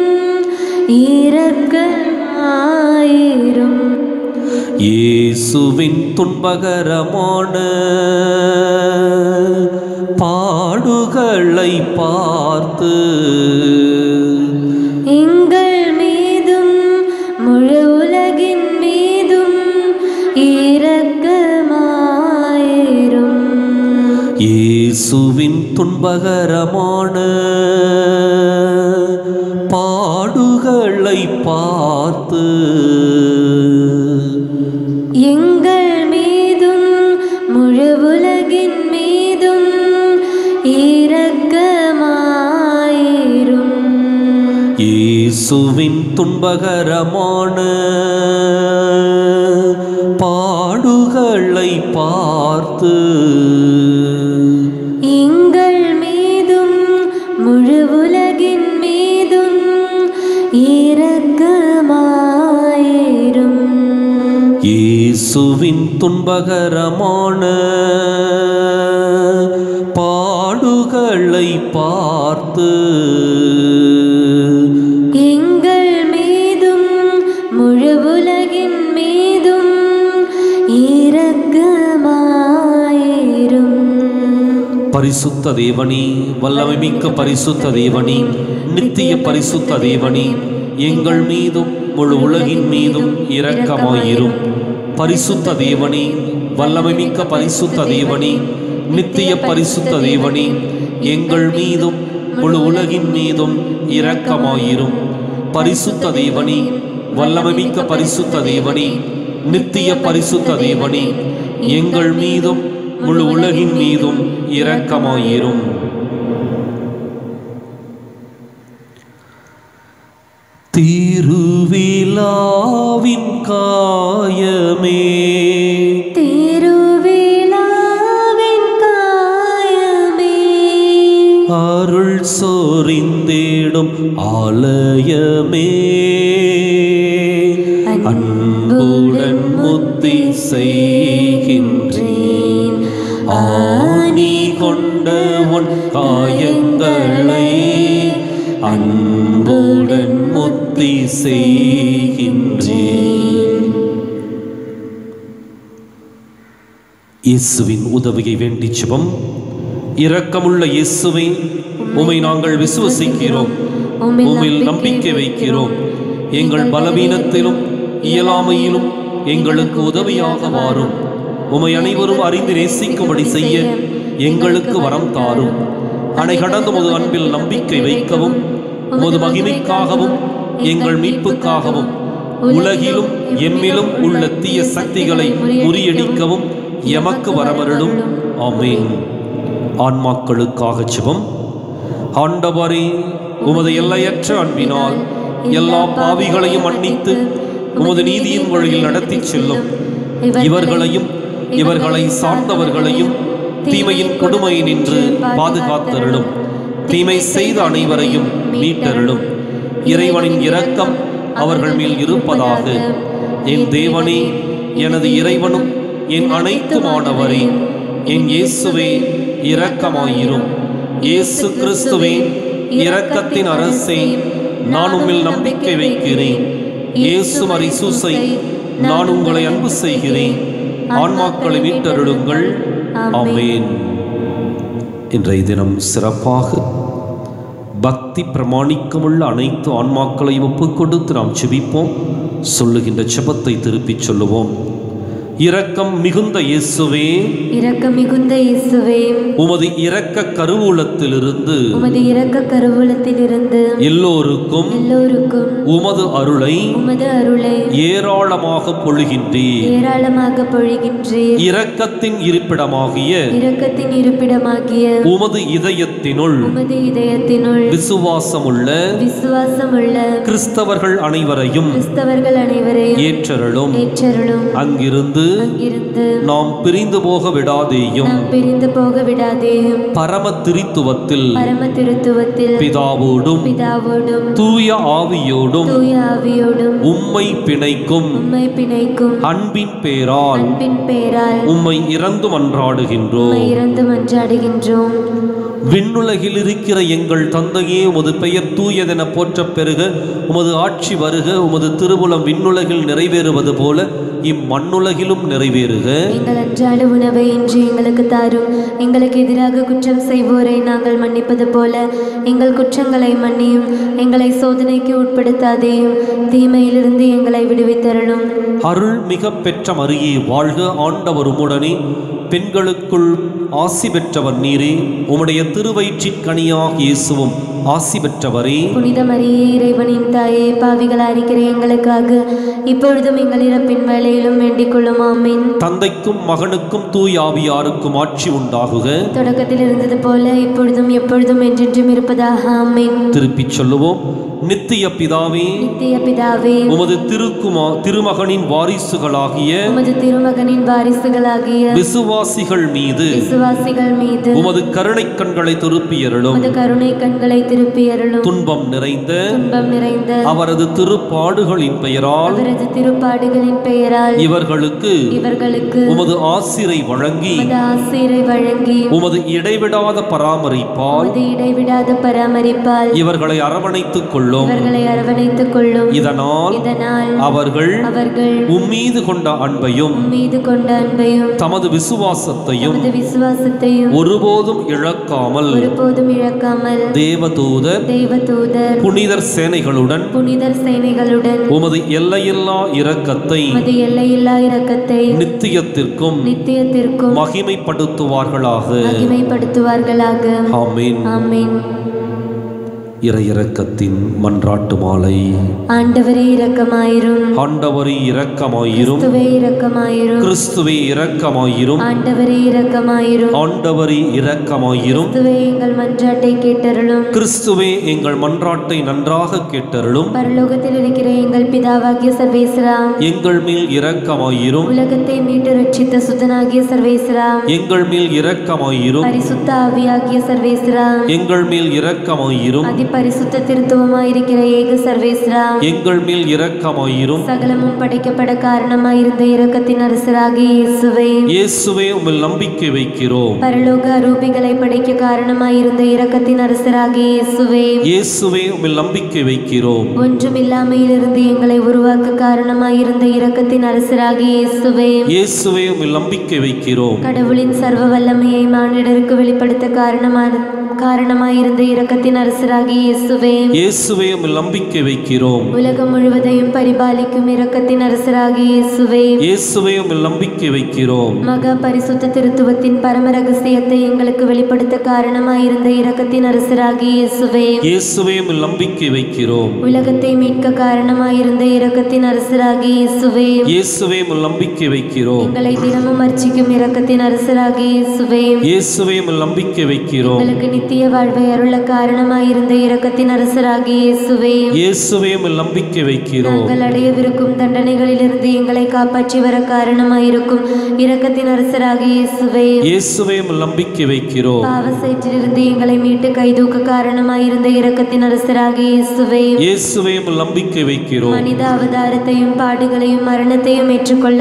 இரக்கமாயிரும் இயேசுவின் துன்பகரமான பாடுகளை பார்த்து உபகரமான பாடுகளை பார்த்து எங்கள் மீதும் முழு உலகின் மீதும் இரக்கமாயிரும். இயேசுவின் துன்பகரமான துன்பகரமான பாடுகளை பார்த்து எங்கள் மீதும் முழு உலகின் மீதும் இரக்கமாயிரும். பரிசுத்த தேவனி வல்லமை மிக்க பரிசுத்த தேவனி நித்திய பரிசுத்த தேவனி எங்கள் மீதும் முழு உலகின் மீதும் இரக்கமாயிரும். பரிசுத்த தேவனி வல்லமை மிக்க பரிசுத்த தேவனி நித்திய பரிசுத்த தேவனி எங்கள் மீதும் முழு உலகின் மீதும் இரக்கமாயிரும். பரிசுத்த தேவனி வல்லமை மிக்க பரிசுத்த தேவனி நித்திய பரிசுத்த தேவனி எங்கள் மீதும் முழு உலகின் மீதும் இரக்கமாயிரும். இயேசுவின் உதவியை வேண்டி ஜெபம் இரக்கமுள்ள இயேசுவை உமை நாங்கள் விசுவசிக்கிறோம். உமையில் நம்பிக்கை வைக்கிறோம். எங்கள் பலவீனத்திலும் இயலாமையிலும் எங்களுக்கு உதவியாக மாறும் உமை அனைவரும் அறிந்து நேசிக்கும்படி செய்ய எங்களுக்கு வரம் தாரும். அணை கடந்த முது அன்பில் நம்பிக்கை வைக்கவும் உமது மகிமைக்காகவும் எங்கள் மீட்புக்காகவும் உலகிலும் எம்மிலும் உள்ள தீய சக்திகளை முறியடிக்கவும் எமக்கு வரவருளும். ஆமேன். ஆன்மாக்களுக்காக சிவம் ஆண்டவரே உமது எல்லையற்ற அன்பினால் எல்லா பாவிகளையும் மன்னித்து உமது நீதியின் வழியில் நடத்திச் செல்லும். இவர்களையும் இவர்களை சார்ந்தவர்களையும் தீமையின் கொடுமை நின்று பாதுகாத்தருளும். தீமை செய்த அனைவரையும் மீட்டருளும். இறைவனின் இரக்கம் அவர்கள் மேல் இருப்பதாக. என் தேவனே எனது இறைவனும் என் அனைத்துமானவரே என் இயேசுவே இரக்கமாயிரும். இயேசு கிறிஸ்துவே இரக்கத்தின் அரசே நான் உம்மில் நம்பிக்கை வைக்கிறேன். இயேசு மரிசூசை நான் உங்களை அன்பு செய்கிறேன். ஆன்மாக்களை மீட்டருளுங்கள். அமேன் இன்றைய தினம் சிறப்பாக பக்தி பிரமாணிக்கமுள்ள அனைத்து ஆன்மாக்களையும் ஒப்புக் கொடுத்து நாம் செபிப்போம் சொல்லுகின்ற செபத்தை திருப்பிச் சொல்லுவோம். இரக்கம் மிகுந்த இயேசுவே இரக்க மிகுந்த இயேசுவே உமது இரக்க கருவூலத்திலிருந்து உமது இரக்க கருவூலத்திலிருந்து எல்லோருக்கும் எல்லோருக்கும் உமது அருளை உமது அருளை ஏராளமாக பொழுகின்றீர். ஏராளமாக பொழிகின்றீர். இரக்கத்தின் இருப்பிடமாகிய இரக்கத்தின் இருப்பிடமாகிய உமது இதயத்தினுள் உமது இதயத்தினுள் விசுவாசமுள்ள விசுவாசமுள்ள கிறிஸ்தவர்கள் அனைவரையும் கிறிஸ்தவர்கள் அனைவரையும் ஏற்றருளும். ஏற்றருளும். அங்கிருந்து அங்கிருந்து நாம் பிரிந்து போக விடாதேயும் பிரிந்து போக விடாதேயும் பரம திரித்துவத்தில் பரம திருத்துவத்தில் பிதாவோடும் பிதாவோடும் தூய ஆவியோடும் தூய ஆவியோடும் உம்மை பிணைக்கும் உம்மை பிணைக்கும் அன்பின் பேரால் அன்பின் பேரால் உம்மை இறந்து மன்றாடுகின்றோம். இறந்து மன்றாடுகின்றோம். விண்ணுலகில் இருக்கிற எங்கள் தந்தையே உமது பெயர் தூயதென போற்றப் பெறுக உமது ஆட்சி வருக உமது திருவுளம் விண்ணுலகில் நிறைவேறுவது போல இம்மண்ணுலகிலும் நிறைவேறுக. எங்கள் அன்றாட உணவை இன்று எங்களுக்கு தாரும். எங்களுக்கு எதிராக குற்றம் செய்வோரை நாங்கள் மன்னிப்பது போல எங்கள் குற்றங்களை மன்னியும் எங்களை சோதனைக்கு உட்படுத்தாதேயும் தீமையிலிருந்து எங்களை விடுவித்தரணும் அருள் மிக பெற்ற மரியே வாழ்க ஆண்டவர் உம்முடனே. பெண்களுக்குள் ஆசி பெற்றவர் நீரே உம்முடைய திருவயிற்றின் கனியாக இயேசுவும் ஆசி பெற்றவரே. புனித மரியே இறைவனின் தாயே பாவிகள் அறிக்கிற எங்களுக்காக இப்பொழுதும் எங்கள் இறப்பின் வேலையிலும் வேண்டிக் கொள்ளும் ஆமீன். தந்தைக்கும் மகனுக்கும் தூய் ஆவியாருக்கும் ஆட்சி உண்டாகுக. தொடக்கத்தில் இருந்தது போல இப்பொழுதும் எப்பொழுதும் என்றென்றும் இருப்பதாக ஆமீன். திருப்பிச் சொல்லுவோம். நித்திய பிதாவே நித்திய பிதாவே உமது திருக்குமா திருமகனின் வாரிசுகளாகிய உமது திருமகனின் வாரிசுகளாகிய விசுவாசிகள் மீது விசுவாசிகள் மீது உமது கருணை கண்களை திருப்பியருளும். உமது கருணை கண்களை திருப்பி அருளும் துன்பம் நிறைந்த துன்பம் நிறைந்த அவரது திருப்பாடுகளின் பெயரால் அவரது திருப்பாடுகளின் பெயரால் இவர்களுக்கு இவர்களுக்கு உமது ஆசிரை வழங்கி உமது ஆசீரை வழங்கி உமது இடைவிடாத பராமரிப்பால் உமது இடைவிடாத பராமரிப்பால் இவர்களை அரவணைத்துக் கொள்ளும். இவர்களை அரவணைத்துக் கொள்ளும். இதனால் இதனால் அவர்கள் அவர்கள் உம்மீது கொண்ட அன்பையும் மீது கொண்ட அன்பையும் தமது விசுவாசத்தையும் விசுவாசத்தையும் ஒருபோதும் இழக்காமல் ஒருபோதும் இழக்காமல் தேவதூதர் தெய்வதூதர் புனிதர் சேனைகளுடன் புனிதர் சேனைகளுடன் உமது எல்லையில்லா இரக்கத்தை உமது எல்லையில்லா இரக்கத்தை நித்தியத்திற்கும் நித்தியத்திற்கும் மகிமைப்படுத்துவார்களாக. மகிமைப்படுத்துவார்களாக. ஆமீன். ஆமென். இறை இரக்கத்தின் மன்றாட்டு மாலை. ஆண்டவரே இரக்கமாயிரும். ஆண்டவரே இரக்கமாயிரும். இரக்கமாயிரும். கிறிஸ்துவே இரக்கமாயிரும். ஆண்டவரே இரக்கமாயிரும். ஆண்டவரே இரக்கமாயிரும். கிறிஸ்துவே எங்கள் மன்றாட்டை கேட்டருளும். கிறிஸ்துவே எங்கள் மன்றாட்டை நன்றாக கேட்டருளும். பரலோகத்தில் இருக்கிற எங்கள் பிதாவாகிய சர்வேஸ்வரா எங்கள் மேல் இரக்கமாயிரும். உலகத்தை மீட்டு ரட்சித்த சுதனாகிய சர்வேஸ்வரா எங்கள் மேல் இரக்கமாயிரும். பரிசுத்த ஆவியாகிய சர்வேஸ்வரா எங்கள் மேல் இரக்கமாயிரும். பரிசுத்த திருத்துவமாயிருக்கிற ஏக சர்வேஸ்வரா எங்கள் மேல் இரக்கமாயிரும். சகலமும் படைக்கப்பட காரணமாயிருந்த இரக்கத்தின் அரசராகிய இயேசுவே. இயேசுவே உம்மில் நம்பிக்கை வைக்கிறோம். பரலோக அரூபிகளை படைக்க காரணமாயிருந்த இரக்கத்தின் அரசராகிய இயேசுவே. இயேசுவே உம்மில் நம்பிக்கை வைக்கிறோம். ஒன்றுமில்லாமையிலிருந்து எங்களை உருவாக்க காரணமாயிருந்த இரக்கத்தின் அரசராகிய இயேசுவே. இயேசுவே உம்மில் நம்பிக்கை வைக்கிறோம். கடவுளின் சர்வ வல்லமையை மானிடருக்கு வெளிப்படுத்த காரணமான காரணமாயிருந்த இரக்கத்தின் அரசராகிய இயேசுவே இயேசுவே நம்பிக்கை வைக்கிறோம். உலகம் முழுவதையும் பரிபாலிக்கும் இரக்கத்தின் அரசராகிய இயேசுவே இயேசுவே நம்பிக்கை வைக்கிறோம். மகா பரிசுத்த திருத்துவத்தின் பரம ரகசியத்தை எங்களுக்கு வெளிப்படுத்த காரணமாயிருந்த இரக்கத்தின் அரசராகிய இயேசுவே இயேசுவே நம்பிக்கை வைக்கிறோம். உலகத்தை மீட்க காரணமாயிருந்த இரக்கத்தின் அரசராகிய இயேசுவே இயேசுவே நம்பிக்கை வைக்கிறோம். எங்களை தினமும் அர்ச்சிக்கும் இரக்கத்தின் அரசராகிய இயேசுவே இயேசுவே நம்பிக்கை வைக்கிறோம். எங்களுக்கு நித்திய வாழ்வை அருள காரணமாயிருந்த இரக்கத்தின் அரசராகிய இயேசுவே இயேசுவே நம்பிக்கை வைக்கிறோம். நாங்கள் அடையவிருக்கும் தண்டனைகளிலிருந்து எங்களை காப்பாற்றி வர காரணமாயிருக்கும் இரக்கத்தின் அரசராகிய இயேசுவே இயேசுவே நம்பிக்கை வைக்கிறோம். பாவ சேற்றிலிருந்து எங்களை மீட்டு கைதூக்க காரணமாயிருந்த இரக்கத்தின் அரசராகிய இயேசுவே இயேசுவே நம்பிக்கை வைக்கிறோம். மனித அவதாரத்தையும் பாடுகளையும் மரணத்தையும் ஏற்றுக்கொள்ள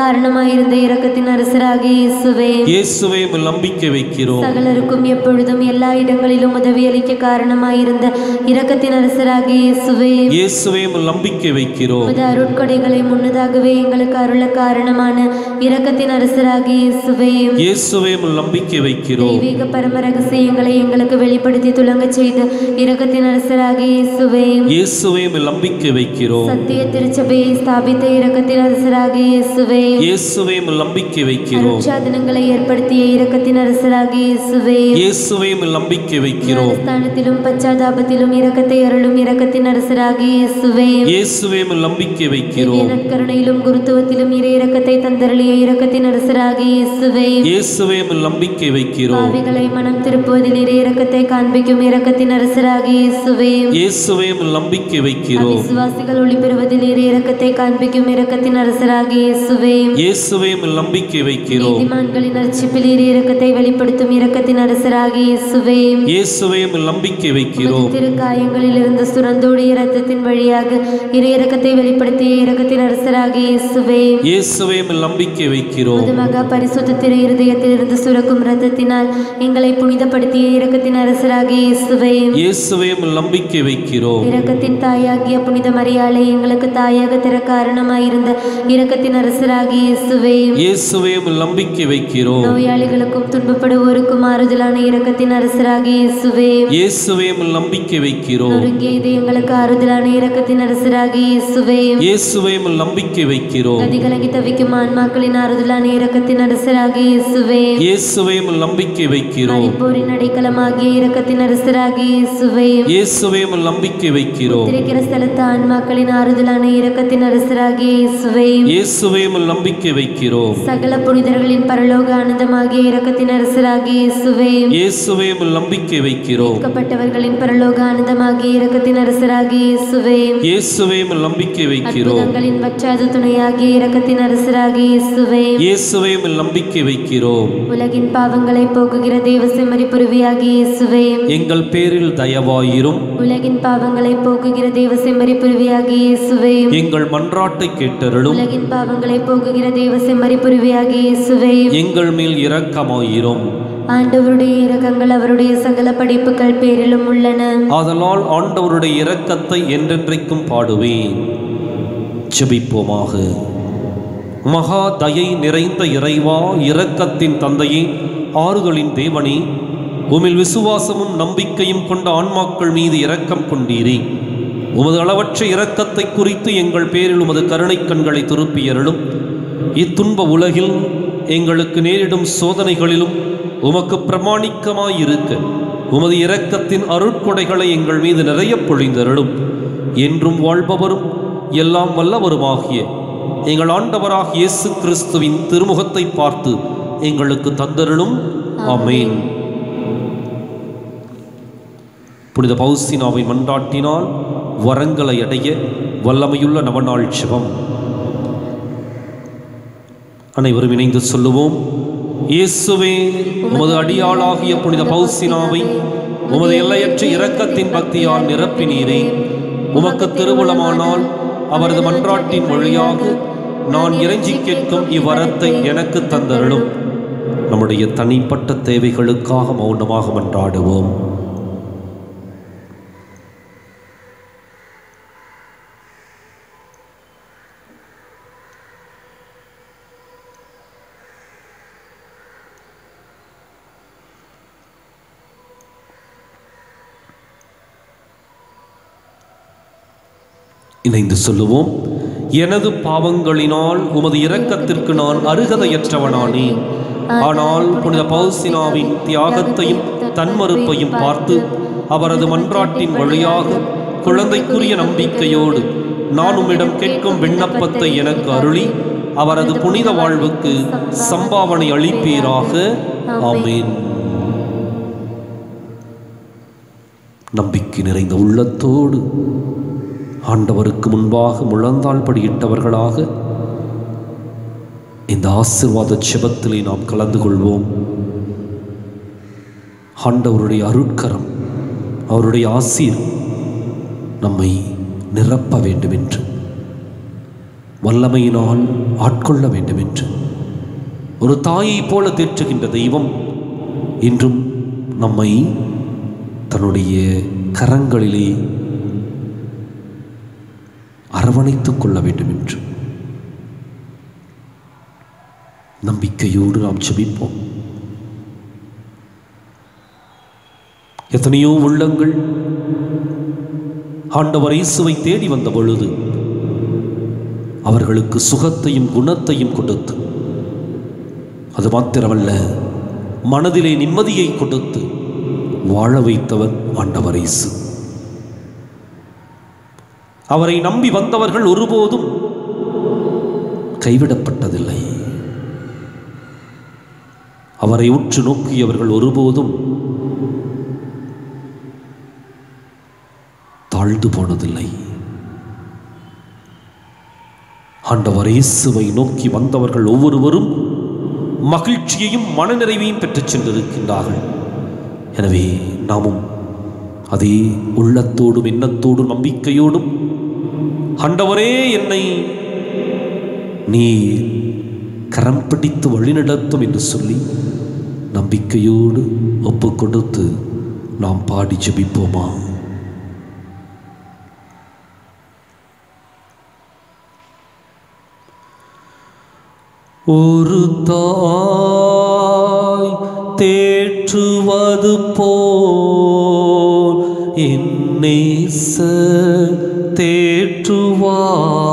காரணமாயிருந்த இரக்கத்தின் அரசராகிய இயேசுவே இயேசுவே நம்பிக்கை வைக்கிறோம். சகலருக்கும் எப்பொழுதும் எல்லா இடங்களிலும் உதவியளிக்க காரணமாயிருந்த இரக்கத்தின் அரசராகிய இயேசுவே. இயேசுவே நம்பிக்கை வைக்கிறோம். உமது அருட்கொடைகளை முன்னதாகவே எங்களுக்கு அருள காரணமான இரக்கத்தின் அரசராகிய இயேசுவே. இயேசுவே நம்பிக்கை வைக்கிறோம். தெய்வீக பரம ரகசியங்களை எங்களுக்கு வெளிப்படுத்தி துலங்கச் செய்த இரக்கத்தின் அரசராகிய இயேசுவே. இயேசுவே நம்பிக்கை வைக்கிறோம். சத்திய திருச்சபையை ஸ்தாபித்த இரக்கத்தின் அரசராகிய இயேசுவே. இயேசுவே நம்பிக்கை வைக்கிறோம். அருட்சாதனங்களை ஏற்படுத்திய இரக்கத்தின் அரசராகிய இயேசுவே. இயேசுவே நம்பிக்கை வைக்கிறோம். ஞானஸ்தானத்திலும் பச்சாதாபத்திலும் இரக்கத்தை அருளும் இரக்கத்தின் அரசராகிய இயேசுவே இயேசுவே நம்பிக்கை வைக்கிறோம் நற்கருணையிலும் குருத்துவத்திலும் இறை இரக்கத்தை தந்தருளிய இரக்கத்தின் அரசராகிய இயேசுவே இயேசுவே நம்பிக்கை வைக்கிறோம் பாவிகளை மனம் திருப்புவதில் இறை இரக்கத்தை காண்பிக்கும் இரக்கத்தின் அரசராகிய இயேசுவே இயேசுவே நம்பிக்கை வைக்கிறோம் விசுவாசிகள் ஒளி பெறுவதில் இறை இரக்கத்தை காண்பிக்கும் இரக்கத்தின் அரசராகிய இயேசுவே இயேசுவே நம்பிக்கை வைக்கிறோம் நீதிமான்களின் அர்ச்சிப்பில் இறை இரக்கத்தை வெளிப்படுத்தும் இரக்கத்தின் அரசராகிய இயேசுவே இயேசுவே நம்பிக்கை வைக்கிறோம் திருக்காயங்களில் இருந்து சுரந்தோடிய இரத்தத்தின் வழியாக இறை இரக்கத்தை வெளிப்படுத்திய இரக்கத்தின் அரசராகிய இயேசுவே. இயேசுவே நம்பிக்கை வைக்கிறோம். மகா பரிசுத்த திரு இருதயத்திலிருந்து சுரக்கும் இரத்தத்தினால் எங்களை புனிதப்படுத்திய இரக்கத்தின் அரசராகிய இயேசுவே. இயேசுவே நம்பிக்கை வைக்கிறோம். இரக்கத்தின் தாயாகிய புனித மரியாளை எங்களுக்கு தாயாக தர காரணமாயிருந்த இரக்கத்தின் அரசராகிய இயேசுவே. இயேசுவே நம்பிக்கை வைக்கிறோம். நோயாளிகளுக்கும் துன்பப்படுவோருக்கும் ஆறுதலான இரக்கத்தின் அரசராகிய இயேசுவே. இயேசுவே நம்பிக்கை வைக்கிறோம். நொறுங்கிய இதயங்களுக்கு ஆறுதலான இரக்கத்தின் அரசராகிய இயேசுவே. இயேசுவே நம்பிக்கை வைக்கிறோம். கதி கலங்கி தவிக்கும் ஆன்மாக்களின் ஆறுதலான இரக்கத்தின் அரசராகிய இயேசுவே. இயேசுவே நம்பிக்கை வைக்கிறோம். மரிப்போரின் அடைக்கலமாகிய இரக்கத்தின் அரசராகிய இயேசுவே. இயேசுவே நம்பிக்கை வைக்கிறோம். திரைக்கிற ஸ்தலத்து ஆன்மாக்களின் ஆறுதலான இரக்கத்தின் அரசராகிய இயேசுவே. இயேசுவே நம்பிக்கை வைக்கிறோம். சகல புனிதர்களின் பரலோக ஆனந்தமாகிய இரக்கத்தின் அரசராகிய இயேசுவே. இயேசுவே நம்பிக்கை வைக்கிறோம். மீட்கப்பட்டவர்களின் பரலோக ஆனந்தமாகிய இரக்கத்தின் அரசராகிய இயேசுவே. இயேசுவே நம்பிக்கை வைக்கிறோம். அற்புதங்களின் பற்றாத துணையாகிய இரக்கத்தின் அரசராகிய இயேசுவே. இயேசுவே நம்பிக்கை வைக்கிறோம். உலகின் பாவங்களை போக்குகிற தேவசெம்மறி புருவியாகிய இயேசுவே. எங்கள் பேரில் தயவாயிரும். உலகின் பாவங்களை போக்குகிற தேவசெம்மறி புருவியாகிய இயேசுவே. எங்கள் மன்றாட்டை கேட்டருளும். உலகின் பாவங்களை போக்குகிற தேவசெம்மறி புருவியாகிய இயேசுவே. எங்கள் மேல் இரக்கமாயிரும். ஆண்டவருடைய இரக்கங்கள் அவருடைய சகல படைப்புகள் பேரிலும் உள்ளன. ஆதலால் ஆண்டவருடைய இரக்கத்தை என்றென்றைக்கும் பாடுவேன். ஜெபிப்போமாக. மகா தயை நிறைந்த இறைவா இரக்கத்தின் தந்தையே ஆறுதலின் தேவனே உமில் விசுவாசமும் நம்பிக்கையும் கொண்ட ஆன்மாக்கள் மீது இரக்கம் கொண்டீரே. உமது அளவற்ற இரக்கத்தை குறித்து எங்கள் பேரில் உமது கருணை கண்களை திருப்பியருளும் இத்துன்ப உலகில் எங்களுக்கு நேரிடும் சோதனைகளிலும் உமக்கு பிரமாணிக்கமாயிருக்க. உமது இரக்கத்தின் அருட்கொடைகளை எங்கள் மீது நிறைய பொழிந்தருளும். என்றும் வாழ்பவரும் எல்லாம் வல்லவருமாகிய எங்கள் ஆண்டவராக இயேசு கிறிஸ்துவின் திருமுகத்தை பார்த்து எங்களுக்கு தந்தருளும். ஆமென். புனித பௌசினாவை மன்றாட்டினால் வரங்களை அடைய வல்லமையுள்ள நவநாள் சிவம் அனைவரும் இணைந்து சொல்லுவோம். இயேசுவே உமது அடியாளாகிய புனித பௌசினாவை உமது எல்லையற்ற இரக்கத்தின் பக்தியால் நிரப்பினீரே. உமக்கு திருவுளமானால் அவரது மன்றாட்டின் வழியாக நான் இறைஞ்சி கேட்கும் இவ்வரத்தை எனக்கு தந்தருளும். நம்முடைய தனிப்பட்ட தேவைகளுக்காக மௌனமாக மன்றாடுவோம். இணைந்து சொல்லுவோம். எனது பாவங்களினால் உமது இரக்கத்திற்கு நான் அருகதையற்றவனானே. ஆனால் புனித பௌசினாவின் தியாகத்தையும் தன்மறுப்பையும் பார்த்து அவரது மன்றாட்டின் வழியாக குழந்தைக்குரிய நம்பிக்கையோடு நான் உம்மிடம் கேட்கும் விண்ணப்பத்தை எனக்கு அருளி அவரது புனித வாழ்வுக்கு சம்பாவனை அளிப்பீராக. ஆமேன். நம்பிக்கை நிறைந்த உள்ளத்தோடு ஆண்டவருக்கு முன்பாக முழந்தாள் படியிட்டவர்களாக இந்த ஆசிர்வாத செபத்திலே நாம் கலந்து கொள்வோம். ஆண்டவருடைய அருட்கரம் அவருடைய ஆசீர் நம்மை நிரப்ப வேண்டும் என்று வல்லமையினால் ஆட்கொள்ள வேண்டும் என்று ஒரு தாயைப் போல தேற்றுகின்ற தெய்வம் இன்றும் நம்மை தன்னுடைய கரங்களிலே அரவணைத்துக் கொள்ள வேண்டும் என்று நம்பிக்கையோடு நாம் செபிப்போம் எத்தனையோ உள்ளங்கள் ஆண்டவர் இயேசுவை தேடி வந்த பொழுது அவர்களுக்கு சுகத்தையும் குணத்தையும் கொடுத்து அது மாத்திரமல்ல மனதிலே நிம்மதியை கொடுத்து வாழ வைத்தவர் ஆண்டவர் இயேசு. அவரை நம்பி வந்தவர்கள் ஒருபோதும் கைவிடப்பட்டதில்லை. அவரை உற்று நோக்கியவர்கள் ஒருபோதும் தாழ்ந்து போனதில்லை. ஆண்டவர் இயேசுவை நோக்கி வந்தவர்கள் ஒவ்வொருவரும் மகிழ்ச்சியையும் மனநிறைவையும் பெற்றுச் சென்றிருக்கின்றார்கள். எனவே நாமும் அதே உள்ளத்தோடும் எண்ணத்தோடும் நம்பிக்கையோடும் ஆண்டவரே என்னை. நீ கரம் பிடித்து வழிநடத்தும் என்று சொல்லி நம்பிக்கையோடு ஒப்பு கொடுத்து நாம் பாடி ஜபிப்போமா? ஒரு தாய் தேற்றுவது போல் நேச wall.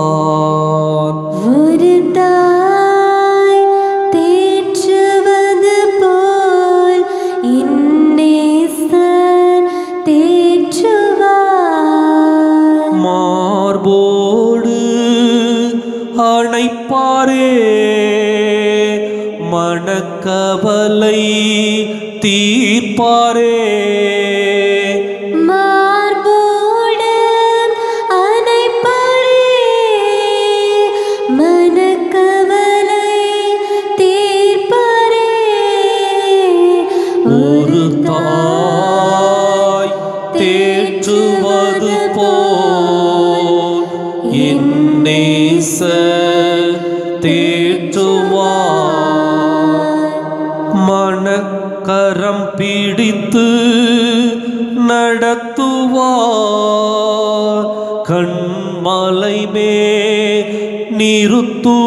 தேற்றுவார் மனக்கரம் பிடித்து நடத்துவார். கண்மலை மே நிறுத்து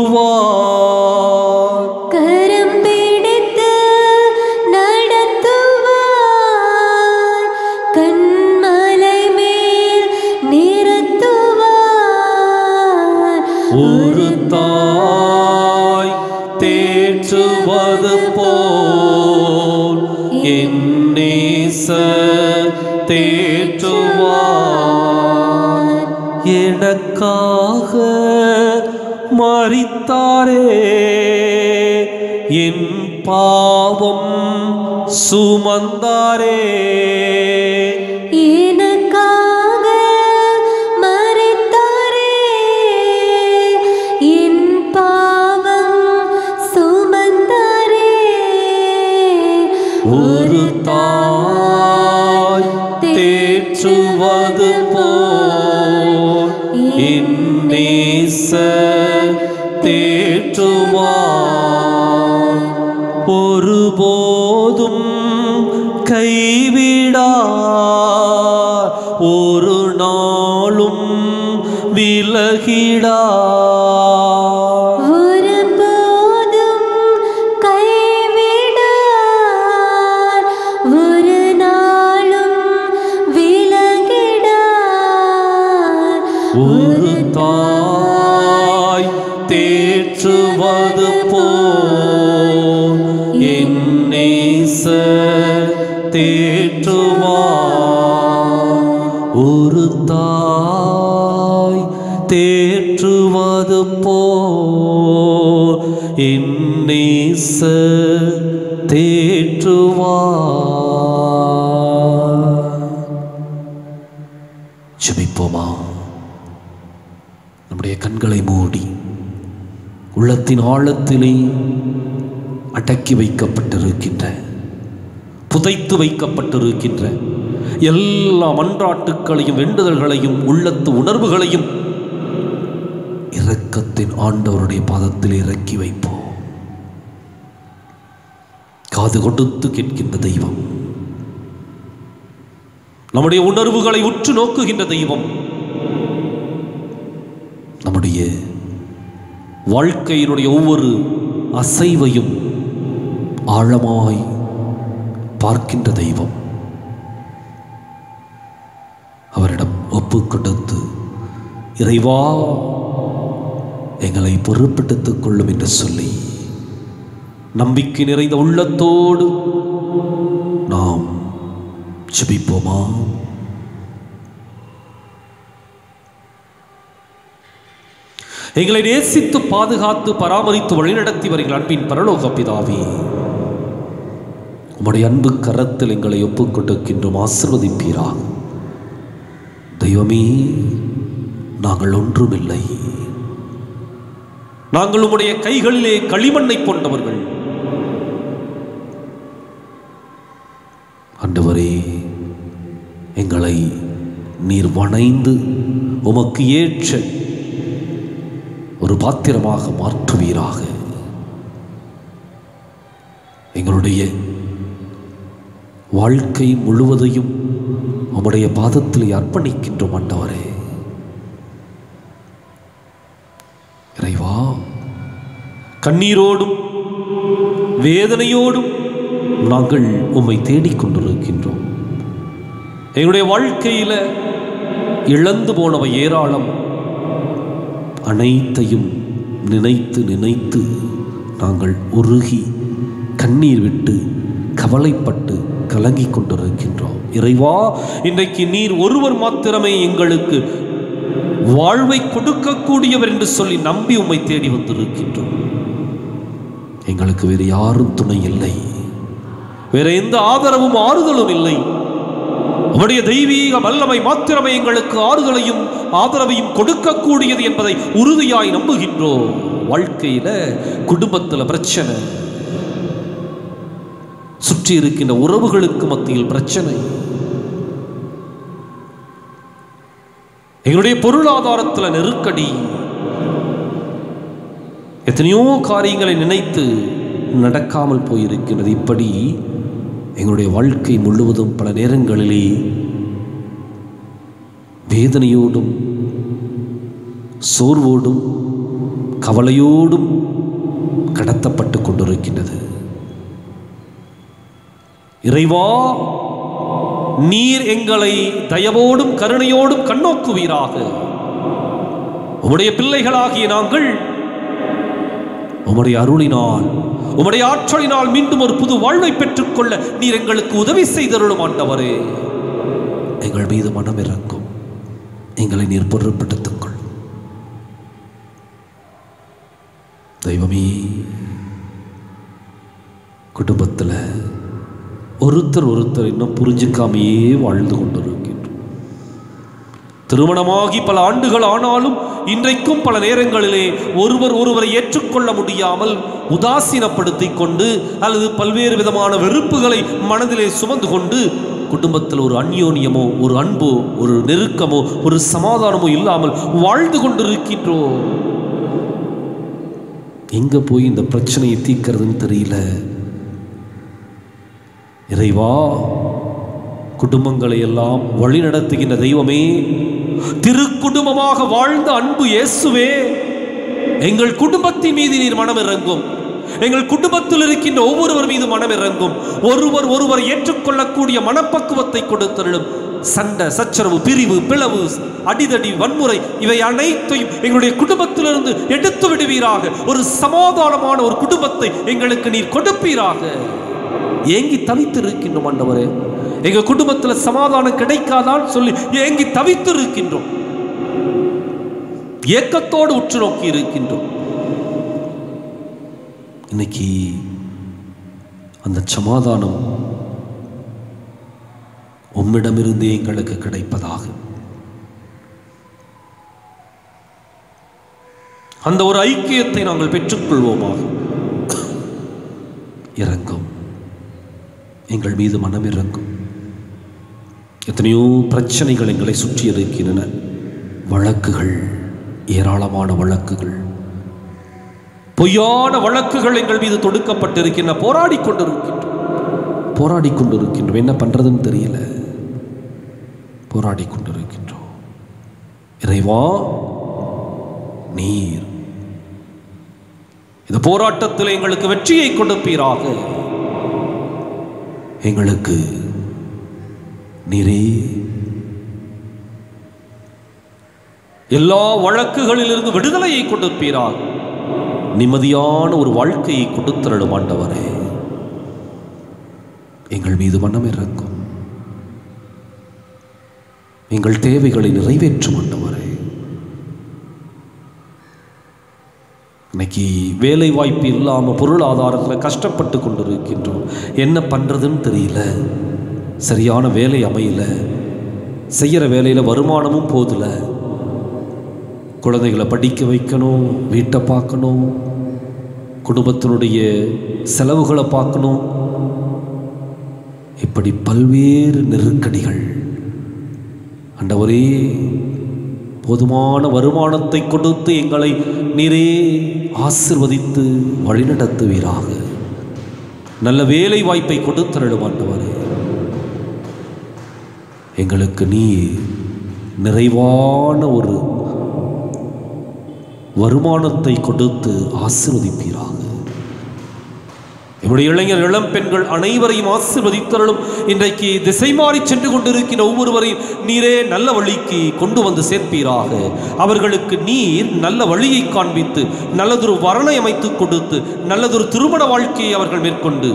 someone தேற்றுவார் நம்முடைய கண்களை மூடி உள்ளத்தின் ஆழத்திலே அடக்கி வைக்கப்பட்டிருக்கின்ற புதைத்து வைக்கப்பட்டிருக்கின்ற எல்லா மன்றாட்டுக்களையும் வேண்டுதல்களையும் உள்ளத்து உணர்வுகளையும் இரக்கத்தின் ஆண்டவருடைய பாதத்தில் இறக்கி வைப்போம். காது கொடுத்து கேட்கின்ற தெய்வம். நம்முடைய உணர்வுகளை உற்று நோக்குகின்ற தெய்வம். நம்முடைய வாழ்க்கையினுடைய ஒவ்வொரு அசைவையும் ஆழமாய் பார்க்கின்ற தெய்வம். அவரிடம் ஒப்பு கொடுத்து இறைவா எங்களை பொறுப்பெடுத்துக் கொள்ளும் என்று சொல்லி நம்பிக்கை நிறைந்த உள்ளத்தோடு நாம் ஜபிப்போமா? எங்களை நேசித்து பாதுகாத்து பராமரித்து வழிநடத்தி வருகிற அன்பின் பரலோக பிதாவே உம்முடைய அன்பு கரத்தில் எங்களை ஒப்புக் கொடுக்கின்றோம் ஆசிர்வதிப்பீராக. தெய்வமே நாங்கள் ஒன்றுமில்லை. நாங்கள் உம்முடைய கைகளிலே களிமண்ணை கொண்டவர்கள் அண்டவரே எங்களை நீர் வணைந்து உமக்கு ஏற்ற ஒரு பாத்திரமாக மாற்றுவீராக. எங்களுடைய வாழ்க்கை முழுவதையும் உம்முடைய பாதத்தில் அர்ப்பணிக்கின்றோம் ஆண்டவரே. இறைவா கண்ணீரோடும் வேதனையோடும் நாங்கள் உம்மை தேடிக் கொண்டிருக்கின்றோம். எங்களுடைய வாழ்க்கையில் இழந்து போனவை ஏராளம். அனைத்தையும் நினைத்து நினைத்து நாங்கள் உருகி கண்ணீர் விட்டு கவலைப்பட்டு கலங்கிக் கொண்டிருக்கின்றோம். இறைவா இன்றைக்கு நீர் ஒருவர் மாத்திரமே எங்களுக்கு வாழ்வை கொடுக்கக்கூடியவர் என்று சொல்லி நம்பி உம்மை தேடி வந்திருக்கின்றோம். எங்களுக்கு வேறு யாரும் துணை இல்லை. வேற எந்த ஆதரவும் ஆறுதலும் இல்லை. உம்முடைய தெய்வீக வல்லமை மாத்திரமே எங்களுக்கு ஆறுதலையும் ஆதரவையும் கொடுக்கக்கூடியது என்பதை உறுதியாய் நம்புகின்றோம். வாழ்க்கையில குடும்பத்தில் பிரச்சனை. சுற்றி இருக்கின்ற உறவுகளுக்கு மத்தியில் பிரச்சனை. எங்களுடைய பொருளாதாரத்தில் நெருக்கடி. எத்தனையோ காரியங்களை நினைத்து நடக்காமல் போயிருக்கின்றது. இப்படி எங்களுடைய வாழ்க்கை முழுவதும் பல நேரங்களிலே வேதனையோடும் சோர்வோடும் கவலையோடும் கடத்தப்பட்டு கொண்டிருக்கின்றது. இறைவா நீர் எங்களை தயவோடும் கருணையோடும் கண்ணோக்குவீராக. உம்முடைய பிள்ளைகளாகிய நாங்கள் உம்முடைய அருளினால் உம்முடைய ஆற்றலினால் மீண்டும் ஒரு புது வாழ்வை பெற்றுக்கொள்ள நீர் எங்களுக்கு உதவி செய்தருளும் ஆண்டவரே. எங்கள் மீது மனம் இறங்கும். எங்களை நீர் பொருட்படுத்துங்கள் தெய்வமே குடும்பத்தில் ஒருத்தர் ஒருத்தர் இன்னும் புரிஞ்சுக்காமையே வாழ்ந்து கொண்டிருக்கின்றோம் திருமணமாகி பல ஆண்டுகள் ஆனாலும் இன்றைக்கும் பல நேரங்களிலே ஒருவர் ஒருவரை ஏற்றுக்கொள்ள முடியாமல் உதாசீனப்படுத்தி கொண்டு அல்லது பல்வேறு விதமான வெறுப்புகளை மனதிலே சுமந்து கொண்டு குடும்பத்தில் ஒரு அந்யோன்யமோ ஒரு அன்போ ஒரு நெருக்கமோ ஒரு சமாதானமோ இல்லாமல் வாழ்ந்து கொண்டிருக்கின்றோம் எங்க போய் இந்த பிரச்சனையை தீர்க்கிறதுன்னு தெரியல. இறைவா குடும்பங்களை எல்லாம் வழிநடத்துகின்ற தெய்வமே திருக்குடும்பமாக வாழ்ந்த அன்பு இயேசுவே. எங்கள் குடும்பத்தின் மீது நீர் மனம் இறங்கும். எங்கள் குடும்பத்தில் இருக்கின்ற ஒவ்வொருவர் மீது மனம் இறங்கும். ஒருவர் ஒருவர் ஏற்றுக்கொள்ளக்கூடிய மனப்பக்குவத்தை கொடுத்தருளும். சண்டை சச்சரவு பிரிவு பிளவு அடிதடி வன்முறை இவை அனைத்தையும் எங்களுடைய குடும்பத்திலிருந்து எடுத்து விடுவீராக ஒரு சமாதானமான ஒரு குடும்பத்தை எங்களுக்கு நீர் கொடுப்பீராக. ஏங்கி தவித்து இருக்கின்றோம் ஆண்டவரே. எங்க குடும்பத்தில் சமாதானம் கிடைக்காதான்னு சொல்லி ஏங்கி தவித்து இருக்கின்றோம் ஏக்கத்தோடு உற்று நோக்கி இருக்கின்றோம். இன்னைக்கு அந்த சமாதானம் உம்மிடமிருந்தே எங்களுக்கு கிடைப்பதாக. அந்த ஒரு ஐக்கியத்தை நாங்கள் பெற்றுக்கொள்வோமாக. இறங்கும். எங்கள் மீது மனம் இறங்கும். எத்தனையோ பிரச்சனைகள் எங்களை சுற்றி இருக்கின்றன. வழக்குகள் ஏராளமான வழக்குகள். பொய்யான வழக்குகள் எங்கள் மீது தொடுக்கப்பட்டிருக்கின்றன. போராடி கொண்டிருக்கின்றோம். போராடி கொண்டிருக்கின்றோம். என்ன பண்றதுன்னு தெரியல. போராடி கொண்டிருக்கின்றோம். இறைவா நீர். இந்த போராட்டத்தில் எங்களுக்கு வெற்றியை கொடுப்பீராக. எங்களுக்கு நீரே. எல்லா வழக்குகளிலிருந்து விடுதலையை கொடுப்பீராக நிம்மதியான ஒரு வாழ்க்கையை கொடுத்தருளும் ஆண்டவரே. எங்கள் மீது மனம் இறங்கும் எங்கள் தேவைகளை நிறைவேற்றும் ஆண்டவரே. இன்னைக்கு வேலை வாய்ப்பு இல்லாமல் பொருளாதாரத்தில் கஷ்டப்பட்டு கொண்டு இருக்கின்றோம் என்ன பண்ணுறதுன்னு தெரியல. சரியான வேலை அமையல. செய்கிற வேலையில் வருமானமும் போதில்லை குழந்தைகளை படிக்க வைக்கணும் வீட்டை பார்க்கணும் குடும்பத்தினுடைய செலவுகளை பார்க்கணும். இப்படி பல்வேறு நெருக்கடிகள். அண்டவரே போதுமான வருமானத்தை கொடுத்து எங்களை நீரே ஆசிர்வதித்து வழிநடத்துவீராக. நல்ல வேலை வாய்ப்பை கொடுத்தருளும் ஆண்டவரே எங்களுக்கு நீ நிறைவான ஒரு வருமானத்தை கொடுத்து ஆசிர்வதிப்பீராக. இவருடைய இளைஞர் இளம் பெண்கள் அனைவரையும் ஆசீர்வதித்தருளும். இன்றைக்கு திசை மாறி சென்று கொண்டிருக்கிற ஒவ்வொருவரையும் நீரே நல்ல வழிக்கு கொண்டு வந்து சேர்ப்பீராக. அவர்களுக்கு நீர் நல்ல வழியை காண்பித்து நல்லதொரு வரணை அமைத்து கொடுத்து நல்லதொரு திருமண வாழ்க்கையை அவர்கள் மேற்கொண்டு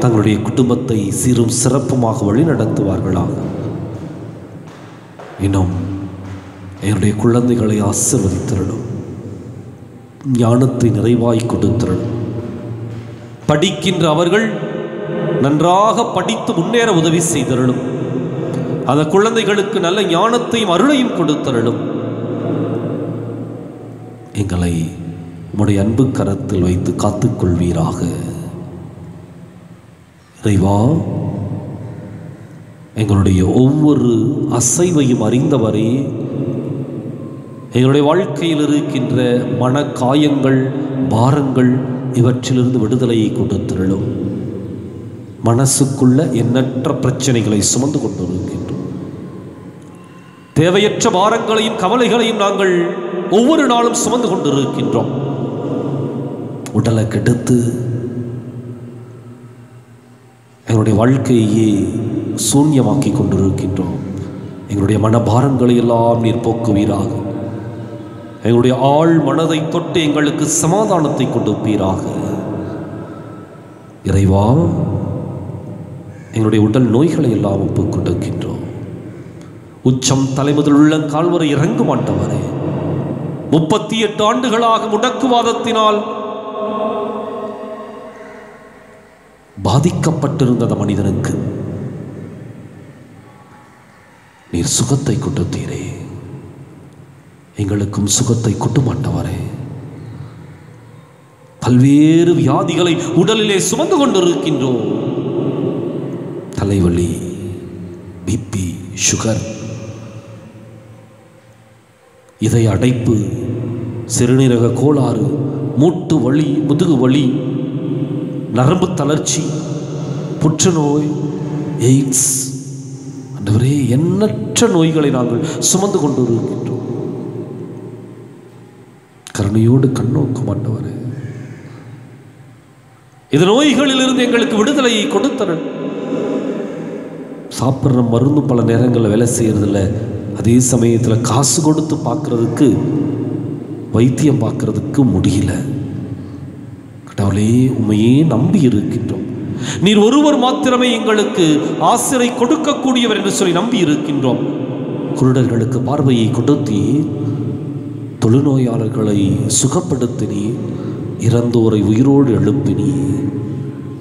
தங்களுடைய குடும்பத்தை சீரும் சிறப்புமாக வழி நடத்துவார்களாக இன்னும் என்னுடைய குழந்தைகளை ஆசிர்வதித்திரணும் ஞானத்தை நிறைவாய் கொடுத்திரணும் படிக்கின்ற அவர்கள் நன்றாக படித்து முன்னேற உதவி செய்தருளும். அந்த குழந்தைகளுக்கு நல்ல ஞானத்தையும் அருளையும் கொடுத்தருளும். எங்களை உம்முடைய அன்பு கரத்தில் வைத்து காத்துக்கொள்வீராக. இறைவா எங்களுடைய ஒவ்வொரு அசைவையும் அறிந்தவரே எங்களுடைய வாழ்க்கையில் இருக்கின்ற மன காயங்கள் பாரங்கள் இவற்றிலிருந்து விடுதலையை கொடுத்திருளும் மனசுக்குள்ள எண்ணற்ற பிரச்சனைகளை சுமந்து கொண்டிருக்கின்றோம். தேவையற்ற பாரங்களையும் கவலைகளையும் நாங்கள் ஒவ்வொரு நாளும் சுமந்து கொண்டிருக்கின்றோம். உடலை கெடுத்து எங்களுடைய வாழ்க்கையே சூன்யமாக்கி கொண்டிருக்கின்றோம். எங்களுடைய மனபாரங்களை எல்லாம் நீர் போக்குவீராக. எங்களுடைய ஆள் மனதை தொட்டு எங்களுக்கு சமாதானத்தை கொடுப்பீராக. இறைவா எங்களுடைய உடல் நோய்களை எல்லாம் ஒப்புக் கொடுக்கின்றோம். உச்சம் தலைமுதல் உள்ள கால்வரை இறங்க மாட்டவரே முப்பத்தி எட்டு ஆண்டுகளாக முடக்குவாதத்தினால் பாதிக்கப்பட்டிருந்த அந்த மனிதனுக்கு. நீர் சுகத்தை கொடுத்தீரே. எங்களுக்கும் சுகத்தை கொட்டுமாட்டவரே. பல்வேறு வியாதிகளை உடலிலே சுமந்து கொண்டிருக்கின்றோம். தலைவலி பிபி சுகர் இதய அடைப்பு சிறுநீரக கோளாறு மூட்டு வலி முதுகு வலி நரம்பு தளர்ச்சி புற்றுநோய் எய்ட்ஸ் அந்தவரே எண்ணற்ற நோய்களை நாங்கள் சுமந்து கொண்டு இருக்கின்றோம் கருணையோடு கண்ணோக்கும் இது நோய்களில் நோய்களிலிருந்து எங்களுக்கு விடுதலையை கொடுத்தனர் சாப்பிட்ற மருந்து பல நேரங்களில் வேலை செய்யறதில்ல. அதே சமயத்தில் காசு கொடுத்து பார்க்கறதுக்கு வைத்தியம் பார்க்கறதுக்கு முடியல. கடவுளே உண்மையே நம்பி இருக்கின்றோம். நீர் ஒருவர் மாத்திரமே எங்களுக்கு ஆசிரை கொடுக்கக்கூடியவர் என்று சொல்லி நம்பி இருக்கின்றோம். குருடர்களுக்கு பார்வையை கொடுத்தி தொழுநோயாளர்களை சுகப்படுத்தினே இறந்தோரை உயிரோடு எழுப்பினே.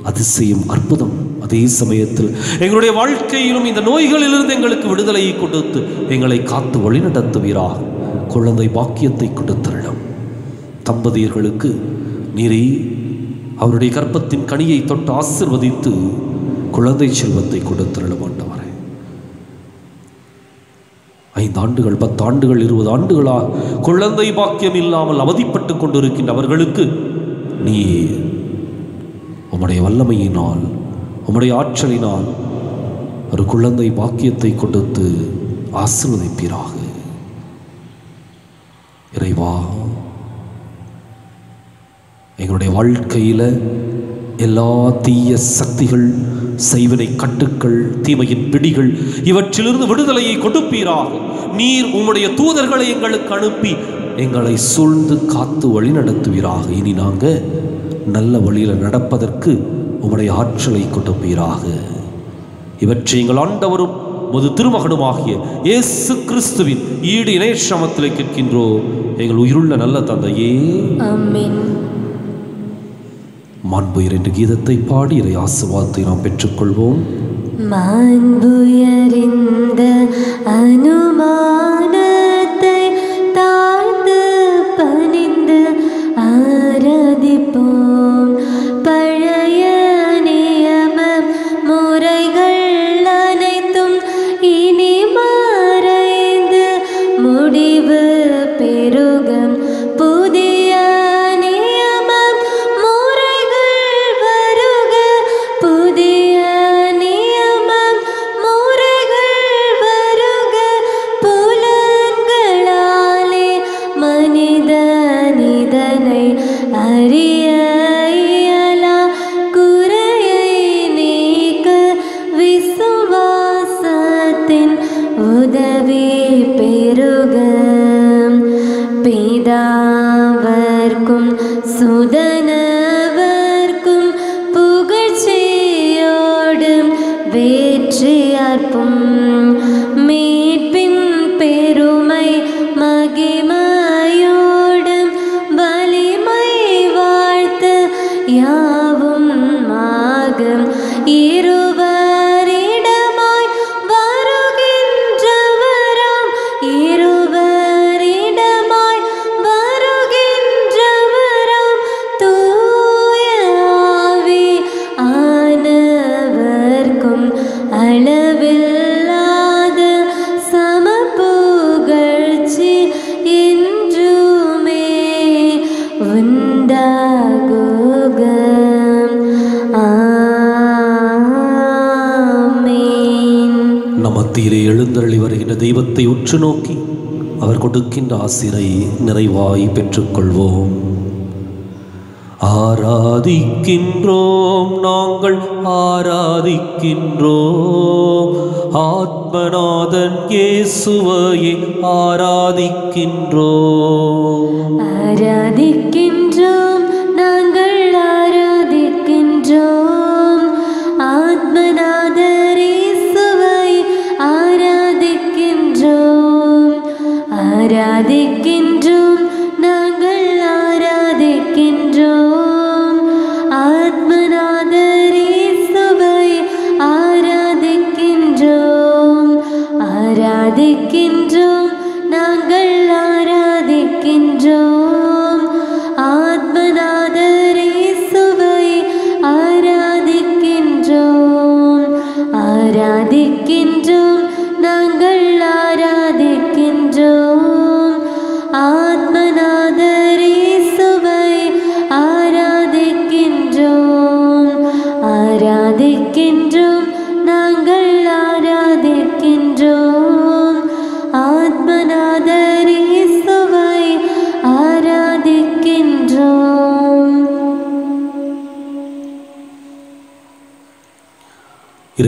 அதிசயம் அற்புதம். அதே சமயத்தில் எங்களுடைய வாழ்க்கையிலும் இந்த நோய்களிலிருந்து எங்களுக்கு விடுதலையை கொடுத்து எங்களை காத்து வழிநடத்துவீராக குழந்தை பாக்கியத்தை கொடுத்தருளும். தம்பதியர்களுக்கு நீரை அவருடைய கர்ப்பத்தின் கனியை தொட்டு ஆசிர்வதித்து குழந்தை செல்வத்தை கொடுத்தருளும் மாட்டார் ஐந்து ஆண்டுகள் பத்து ஆண்டுகள் இருபது ஆண்டுகளா குழந்தை பாக்கியம் இல்லாமல் அவதிப்பட்டு கொண்டிருக்கின்ற அவர்களுக்கு நீ உம்முடைய வல்லமையினால் உம்முடைய ஆற்றலினால் ஒரு குழந்தை பாக்கியத்தை கொடுத்து ஆசிர்வதிப்பீராக. இறைவா எங்களுடைய வாழ்க்கையில் எல்லா தீய சக்திகள் செய்வினை கட்டுக்கள் தீமையின் பிடிகள் இவற்றிலிருந்து விடுதலையை கொடுப்பீராக. நீர் உம்முடைய தூதர்களை எங்களுக்கு அனுப்பி எங்களை சூழ்ந்து காத்து வழி நடத்துவீராக. இனி நாங்கள் நல்ல வழியில் நடப்பதற்கு உம்முடைய ஆற்றலை கொடுப்பீராக. இவற்றை எங்கள் ஆண்டவரும் முது திருமகனுமாகிய இயேசு கிறிஸ்துவின் ஈடு இணையசமத்திலே கேட்கின்றோம். எங்கள் உயிருள்ள நல்ல தந்தையே. மாண்புயர் என்ற கீதத்தை பாடி இறை ஆசுவாதத்தை நாம் பெற்றுக்கொள்வோம். மாண்புயரிந்த அனுமான உற்று நோக்கி அவர் கொடுக்கின்ற ஆசிரை நிறைவாய் பெற்றுக்கொள்வோம். ஆராதிக்கின்றோம் நாங்கள் ஆராதிக்கின்றோம். ஆத்மநாதன் இயேசுவையே ஆராதிக்கின்றோம்.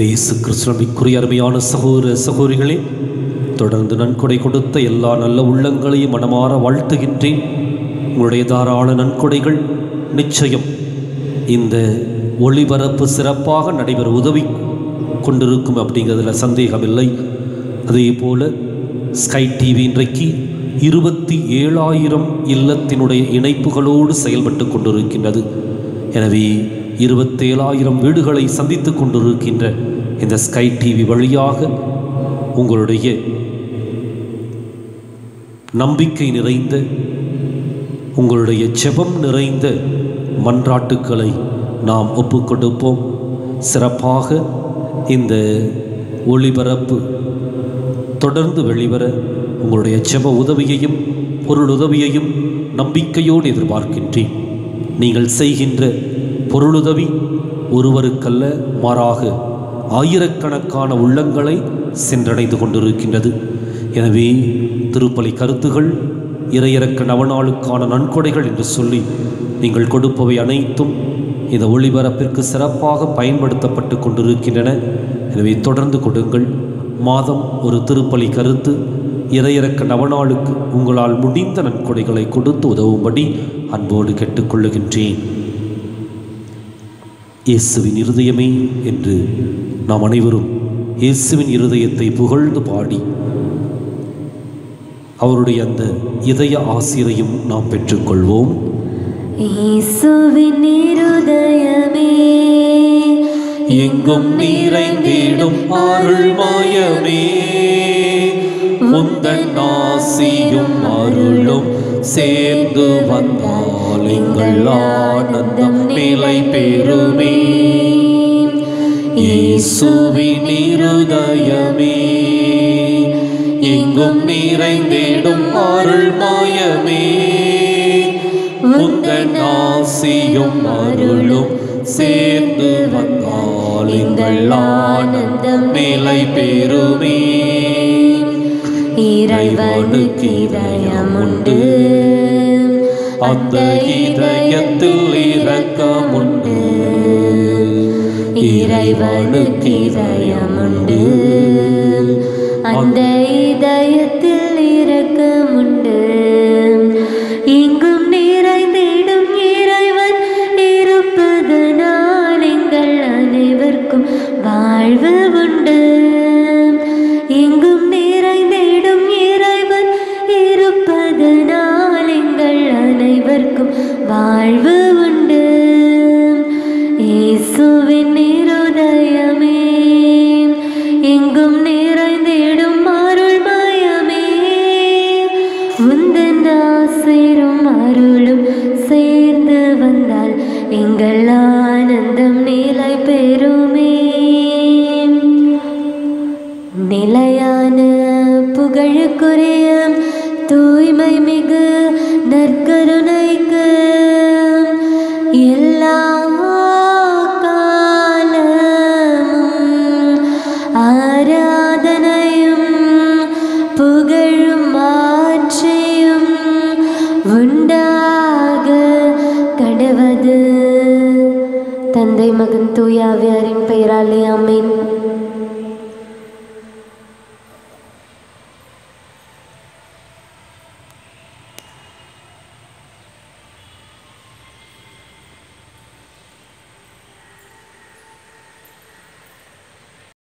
இயேசு கிறிஸ்துவிற்குரிய அருமையான சகோதர சகோதரிகளே தொடர்ந்து நன்கொடை கொடுத்த எல்லா நல்ல உள்ளங்களையும் மனமாற வாழ்த்துகின்றேன். உங்களுடைய தாராள நன்கொடைகள் நிச்சயம் இந்த ஒளிபரப்பு சிறப்பாக நடைபெற உதவி கொண்டிருக்கும் அப்படிங்கிறதுல சந்தேகமில்லை. அதே போல் ஸ்கை டிவி இன்றைக்கு இருபத்தி ஏழாயிரம் இல்லத்தினுடைய இணைப்புகளோடு செயல்பட்டு கொண்டிருக்கின்றது. எனவே இருபத்தேழாயிரம் வீடுகளை சந்தித்து கொண்டிருக்கின்ற இந்த ஸ்கை டிவி வழியாக உங்களுடைய நம்பிக்கை நிறைந்த உங்களுடைய ஜெபம் நிறைந்த மன்றாட்டுக்களை நாம் ஒப்புக்கொடுப்போம். சிறப்பாக இந்த ஒளிபரப்பு தொடர்ந்து வெளிவர உங்களுடைய ஜெப உதவியையும் பொருள் உதவியையும் நம்பிக்கையோடு எதிர்பார்க்கின்றேன். நீங்கள் செய்கின்ற பொருளுதவி ஒருவருக்கல்ல மாறாக ஆயிரக்கணக்கான உள்ளங்களை சென்றடைந்து கொண்டிருக்கின்றது. எனவே திருப்பலி கருத்துகள் இறையிறக்க நவநாளுக்கான நன்கொடைகள் என்று சொல்லி நீங்கள் கொடுப்பவை அனைத்தும் இந்த ஒளிபரப்பிற்கு சிறப்பாக பயன்படுத்தப்பட்டு கொண்டிருக்கின்றன. எனவே தொடர்ந்து கொடுங்கள். மாதம் ஒரு திருப்பலி கருத்து இறையிறக்க நவநாளுக்கு உங்களால் முடிந்த நன்கொடைகளை கொடுத்து உதவும்படி அன்போடு கேட்டுக்கொள்ளுகின்றேன் இயேசுவின் இருதயமே என்று நாம் அனைவரும் இயேசுவின் இருதயத்தை புகழ்ந்து பாடி அவருடைய அந்த இதய ஆசிரையும் நாம் பெற்றுக்கொள்வோம். இயேசுவின் இருதயமே எங்கும் நிறைந்திடும் அருள் மாயமே உந்தன் ஆசியும் அருளும் சேர்ந்து வந்தால் எங்கள் ஆனந்தம் நிலை பெறுமே இயேசுவின் இருதயமே எங்கும் நிறைந்திடும் அருள் மாயமே. உங்கள் ஆசியும் அருளும் சேர்ந்து வந்தால் எங்கள் ஆனந்தம் நிலை பெறுமே இறைவனுக்கு இதயம் அந்த இதயத்தில் இரக்கமுண்டு. இறைவனுக்கு இதயமுண்டு. அந்த இதயத்தில்